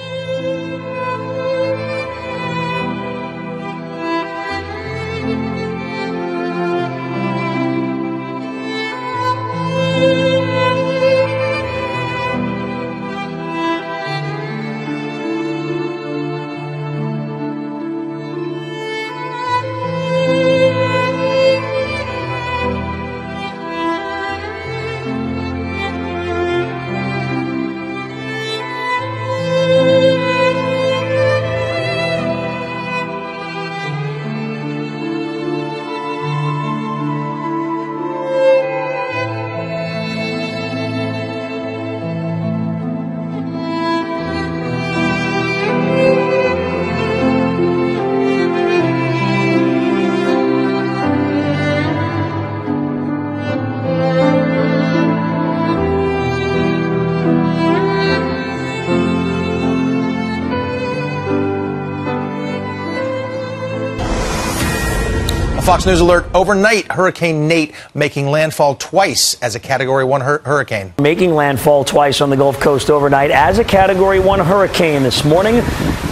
Fox News alert overnight Hurricane Nate making landfall twice as a Category 1 hur- hurricane. Making landfall twice on the Gulf Coast overnight as a Category 1 hurricane. This morning,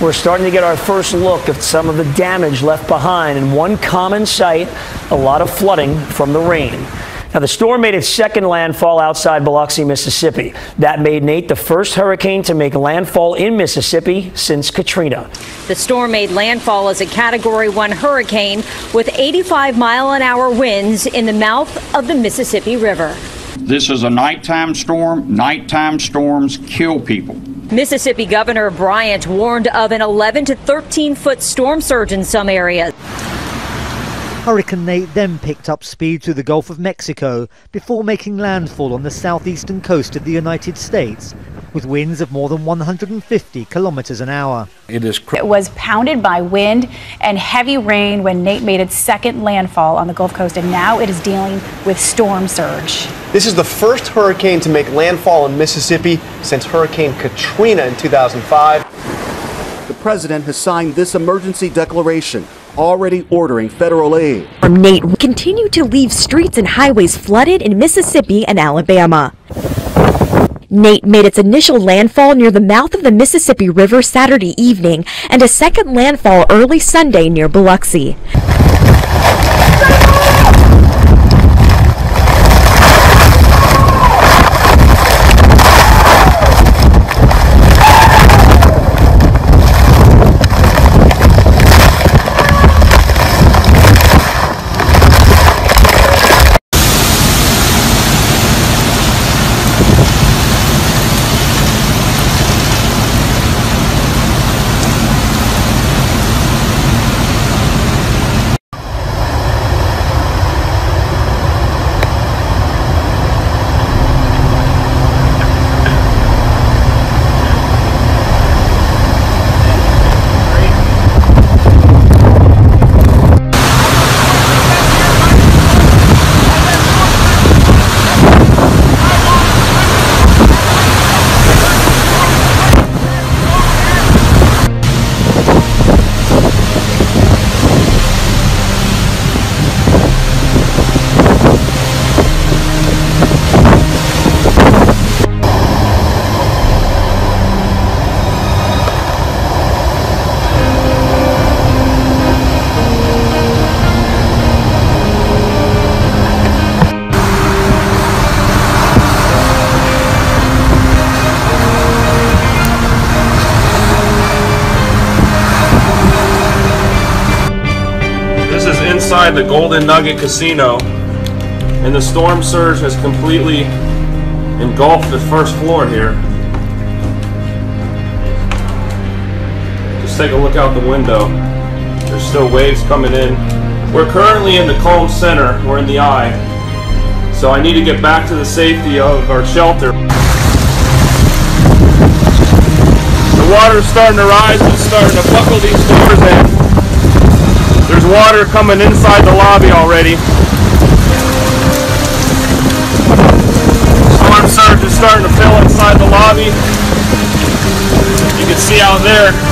we're starting to get our first look at some of the damage left behind. In one common sight, a lot of flooding from the rain. Now, the storm made its second landfall outside Biloxi, Mississippi. That made Nate the first hurricane to make landfall in Mississippi since Katrina. The storm made landfall as a Category 1 hurricane with 85 mile an hour winds in the mouth of the Mississippi River. This is a nighttime storm. Nighttime storms kill people. Mississippi Governor Bryant warned of an 11 to 13 foot storm surge in some areas. Hurricane Nate then picked up speed through the Gulf of Mexico before making landfall on the southeastern coast of the United States with winds of more than 150 kilometers an hour. It is It was pounded by wind and heavy rain when Nate made its second landfall on the Gulf Coast, and now it is dealing with storm surge. This is the first hurricane to make landfall in Mississippi since Hurricane Katrina in 2005. The president has signed this emergency declaration, already ordering federal aid. From Nate continue to leave streets and highways flooded in Mississippi and Alabama. Nate made its initial landfall near the mouth of the Mississippi River Saturday evening and a second landfall early Sunday near Biloxi. Inside the Golden Nugget Casino, and the storm surge has completely engulfed the first floor here. Just take a look out the window. There's still waves coming in. We're currently in the calm center, we're in the eye. So I need to get back to the safety of our shelter. The water's starting to rise, it's starting to buckle these doors in. There's water coming inside the lobby already. Storm surge is starting to fill inside the lobby. You can see out there.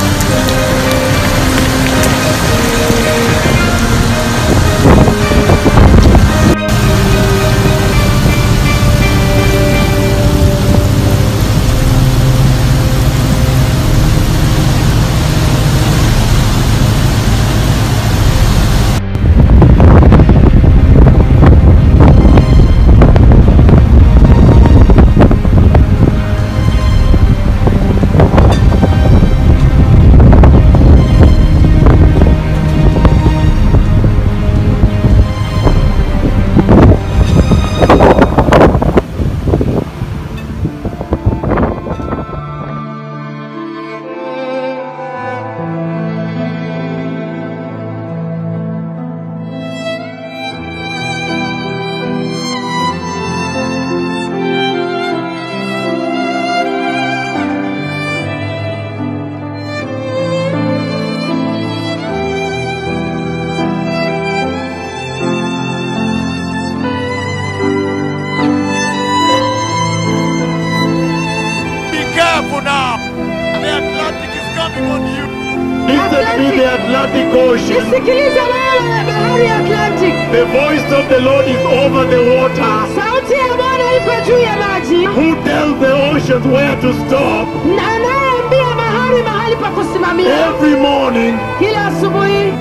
Nisikilize wewe bahari ya Atlantic. The voice of the Lord is over the water. Sauti ya Bwana iko juu ya maji. Who tells the oceans where to stop? Na anayeambia bahari mahali pa kusimamia. Every morning, Kila asubuhi.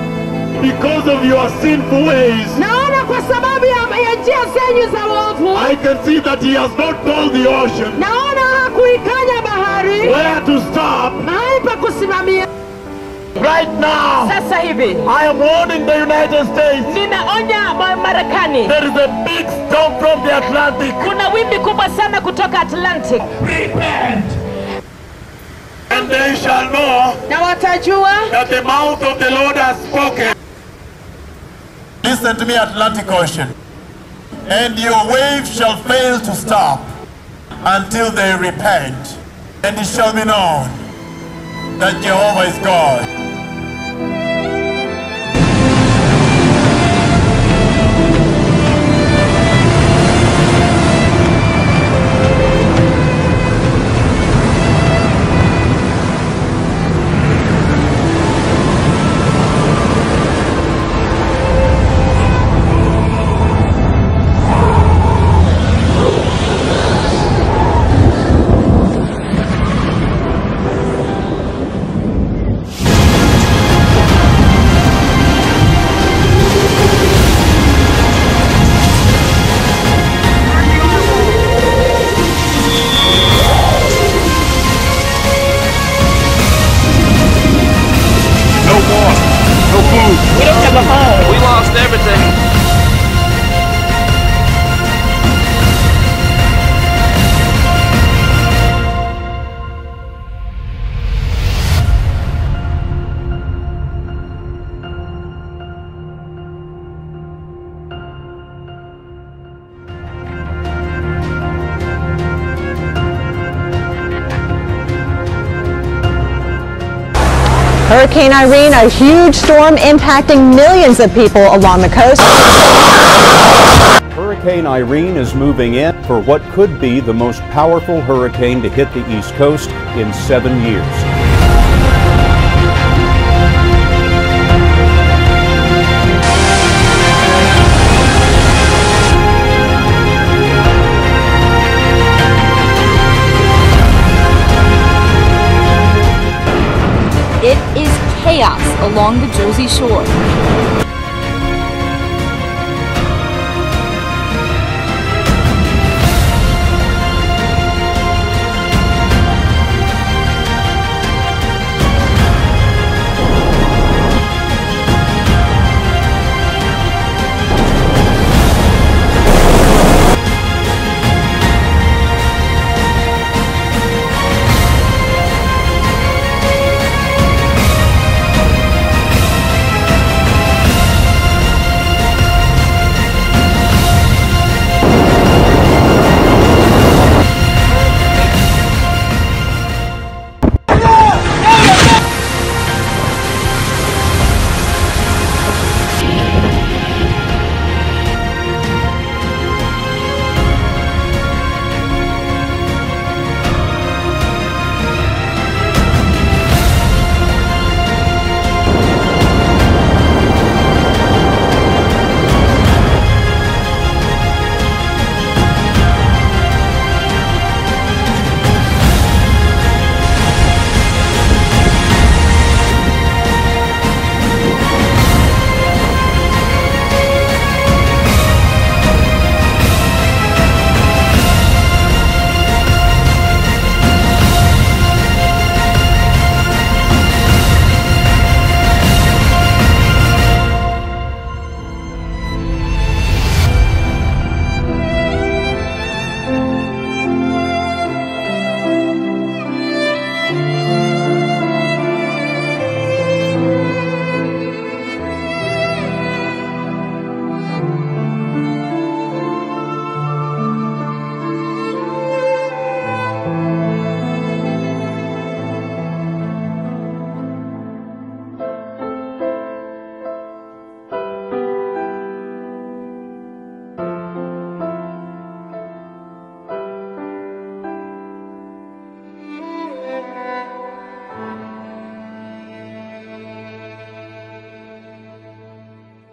because of your sinful ways, Naona kwa sababu ya, ya njia zenyu za uovu. I can see that He has not told the ocean Naona hakuikanya bahari. where to stop. Mahali pa kusimamia. Right now, Sasa hivi. I am warning the United States. Ninaonya ma- Marekani. There is a big storm from the Atlantic. Kuna wimbi kubwa sana kutoka Atlantic. Repent. And they shall know na watajua that the mouth of the Lord has spoken. Listen to me, Atlantic Ocean. And your wave shall fail to stop until they repent. And it shall be known that Jehovah is God. Hurricane Irene, a huge storm impacting millions of people along the coast. Hurricane Irene is moving in for what could be the most powerful hurricane to hit the East Coast in seven years. Along the Jersey Shore.